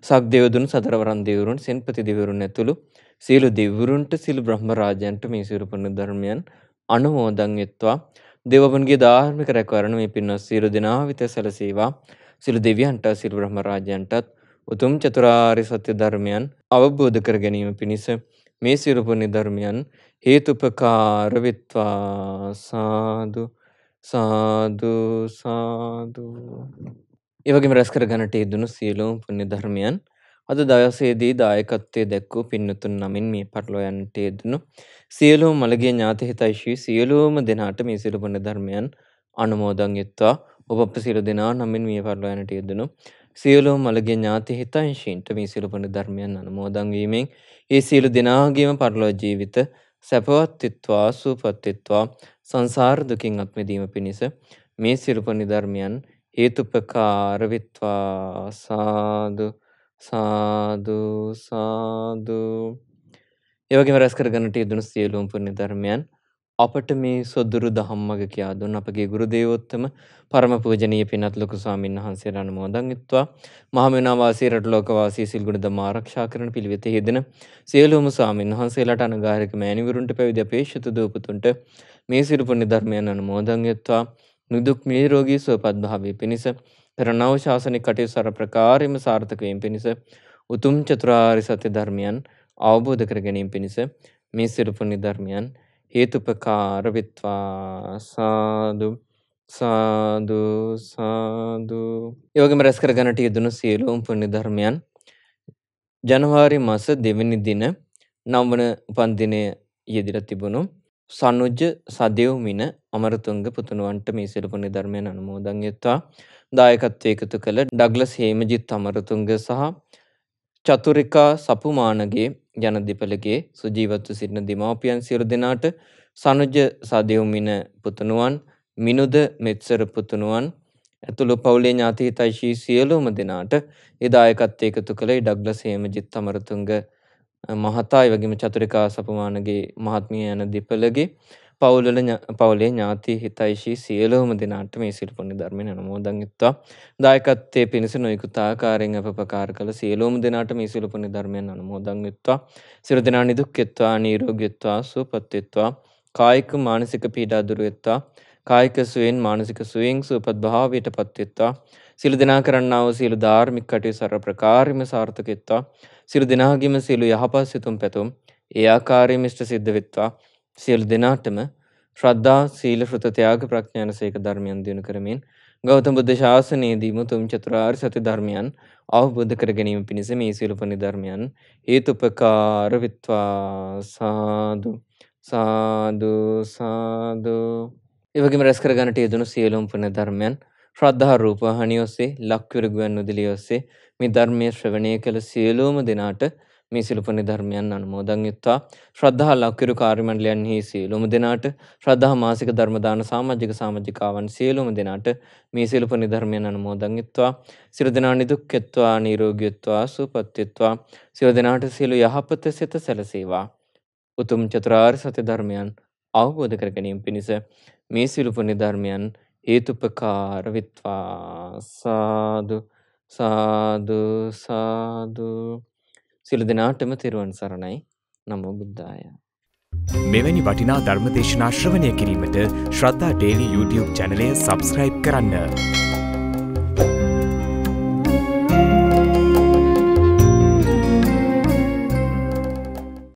සක් දෙවදුන් සතරවරන් දෙවිවරුන් සෙන්පති දෙවිවරුන් ඇතුළු සියලු දෙවිවරුන්ට සියලු බ්‍රහ්ම රාජයන්ට මේ සියලු පුණ්‍ය ධර්මයන් අනුමෝදන් වෙත්වා දෙවපුන්ගේ ධාර්මික රැකවරණ මේ පින්වත් සියලු දෙනා විත සැලසේවා සියලු දෙවියන්ට සියලු බ්‍රහ්ම රාජයන්ටත් උතුම් චතුරාර්ය සත්‍ය ධර්මයන් අවබෝධ කර ගැනීම පිණිස මේ සියලු පුණ්‍ය ධර්මයන් හේතුපකාර වෙත්වා. සාදු සාදු සාදු. ඒ වගේම රැස් කර ගන්නට යෙදුණු සියලුම පුණ්‍ය ධර්මයන් අද දවසේදී දායකත්වයේ දැක්වූ පින්නතුන් නමින් මේ පටලවා යන්නට යෙදුණු සියලුම මළගිය ඥාති හිතයිශී සියලුම දෙනාට මේ සියලු පුණ්‍ය ධර්මයන් අනුමෝදන් වෙත්වා. ඔබ අප සියලු දෙනා නමින් මේ පටලවා යන්නට යෙදුණු සියලුම මළගේ ඥාති හිතයිශීන්ට මේ සියලු පුණ්‍ය ධර්මයන් අනුමෝදන් වීමෙන් ඒ සියලු දෙනාගේම පරලොව ජීවිත සැපවත් වෙත්වා සුවපත් වෙත්වා සංසාර දුකින් අත් මිදීම පිණිස මේ සියලු පුණ්‍ය ධර්මයන් හේතුපකාර වෙත්වා. සාදු සාදු සාදු. ඒ වගේම රැස් කරගන්නට යෙදුණු සියලුම පුණ්‍ය ධර්මයන් අපට මේ සොදුරු දහම්මග කියා දුන්න අපගේ ගුරු දේවෝත්තම පරම පූජනීය පින්වත් ලොකු ස්වාමීන් වහන්සේලා අනුමෝදන් වෙත්වා. මහමෙනා වාසී රට ලෝක වාසී සිල් ගුණ දම ආරක්ෂා කරන පිළිවෙත යෙදෙන සියලුම ස්වාමීන් වහන්සේලාට අනුගාරික මෑණිවරුන්ට පැවිදි අපේක්ෂිත දූපතුන්ට මේ සිරු පුණ්‍ය ධර්මයන් අනුමෝදන් වෙත්වා. නිදුක් නිරෝගී සුවපත් භාවයේ පිණිස කරනව ශාසනික කටයුතු සර ප්‍රකාරයෙන්ම සාර්ථක වීම පිණිස උතුම් චතුරාර්ය සත්‍ය ධර්මයන් අවබෝධ කර ගැනීම පිණිස මේ සිරු පුණ්‍ය ධර්මයන් හේතුපකාර වෙත්වා සාදු සාදු සාදු. ඒ වගේම රැස් කර ගන්නට යෙදුණු සියලුම පුණ්‍ය ධර්මයන්. ජනවාරි මාස දෙවැනි දින නම් වන උපන් දිනය යෙදিলা තිබුණු සනුජ සදෙව්මින අමරතුංග පුතුණුවන්ට මේ සියලු පුණ්‍ය ධර්මයන් අනුමෝදන් වෙත්වා. දායකත්වයේ එකතු කළ ඩග්ලස් හේමජිත් අමරතුංග සහ චතුරිකා සපුමානගේ යන දෙපළගේ සුජීවත්ව සිටින දෙමාපියන් සියලු දෙනාට සනුජ සදෙව්මින පුතුණුවන් මිනුද මෙත්සර පුතුණුවන් ඇතුළු පවුලේ ඥාති හිතයිශී සියලුම දෙනාට ඒ දායකත්වයේ එකතු කළ ඩග්ලස් හේමජිත් අමරතුංග මහතා ඒ වගේම චතුරිකා සපුමානගේ මහත්මිය යන දෙපළගේ පවුල්වල පවුලේ ඥාති හිතයිශී සියලුම දෙනාට මේ සිල් පුණ්‍ය ධර්මයෙන් අනුමෝදන් වෙත්වා. දායකත්වයේ පිණිස නොයෙකුත් ආකාරයෙන් අපපකාර කළ සියලුම දෙනාට මේ සිල් පුණ්‍ය ධර්මයෙන් අනුමෝදන් වෙත්වා. සියලු දෙනා නිදුක් වෙත්වා, නිරෝගී වෙත්වා, සුවපත් වෙත්වා. කායික මානසික පීඩා දුරු වෙත්වා. කායික සුවයෙන් මානසික සුවයෙන් සුවපත් භාවයටපත් වෙත්වා. සියලු දෙනා කරන්නා වූ සියලු ධාර්මික කටයුතු සර්ව ප්‍රකාරයෙන්ම සාර්ථක වෙත්වා. සියලු දෙනාගේම සියලු යහපත් සිතුම් පැතුම් ඒ ආකාරයෙන්ම ඉෂ්ට සිද්ධ වෙත්වා. සියලු දෙනාටම ශ්‍රද්ධා සීල ෘත ත්‍යාග ප්‍රඥාන සේක ධර්මයන් දිනු කරමින් ගෞතම බුද්ධ ශාසනයේදී මුතුම් චතුරාර්ය සත්‍ය ධර්මයන් අවබෝධ කර ගැනීම පිණිස මේ සියලු පුණ්‍ය ධර්මයන් හේතුපකාර විත්වා. සාදු සාදු සාදු. ඒ වගේම රැස් කර ගන්නට යෙදුණු සියලුම පුණ්‍ය ධර්මයන් ශ්‍රද්ධා රූපවාහිනිය ඔස්සේ ලක්විරු ගුවන්විදුලිය ඔස්සේ මේ ධර්මයේ ශ්‍රවණය කළ සියලුම දෙනාට මේ සිළු පුණ්‍ය ධර්මයන් අනුමෝදන් වෙත්වා ශ්‍රද්ධා ලක්විරු කාර්ය මණ්ඩලයන්හි සියලුම දෙනාට ශ්‍රද්ධා මාසික ධර්ම දාන සමාජික සමාජිකාවන් සියලුම දෙනාට මේ සිළු පුණ්‍ය ධර්මයන් අනුමෝදන් වෙත්වා සියලු දෙනා නිදුක් වෙත්වා නිරෝගී වෙත්වා සුවපත් වෙත්වා සියලු දෙනාට සියලු යහපත සිත සැලසේවා. උතුම් චතුරාර්ය සත්‍ය ධර්මයන් අවබෝධ කර ගැනීම පිණිස මේ සිළු පුණ්‍ය ධර්මයන් හේතුපකාර විත්වා. සාදු සාදු සාදු. සියලු දෙනාටම තෙරුවන් සරණයි නමෝ බුද්ධාය මෙවැනි වටිනා ධර්මදේශනා ශ්‍රවණය කිරීමට ශ්‍රද්ධා ඩේලි YouTube චැනලය සබස්ක්‍රයිබ් කරන්න.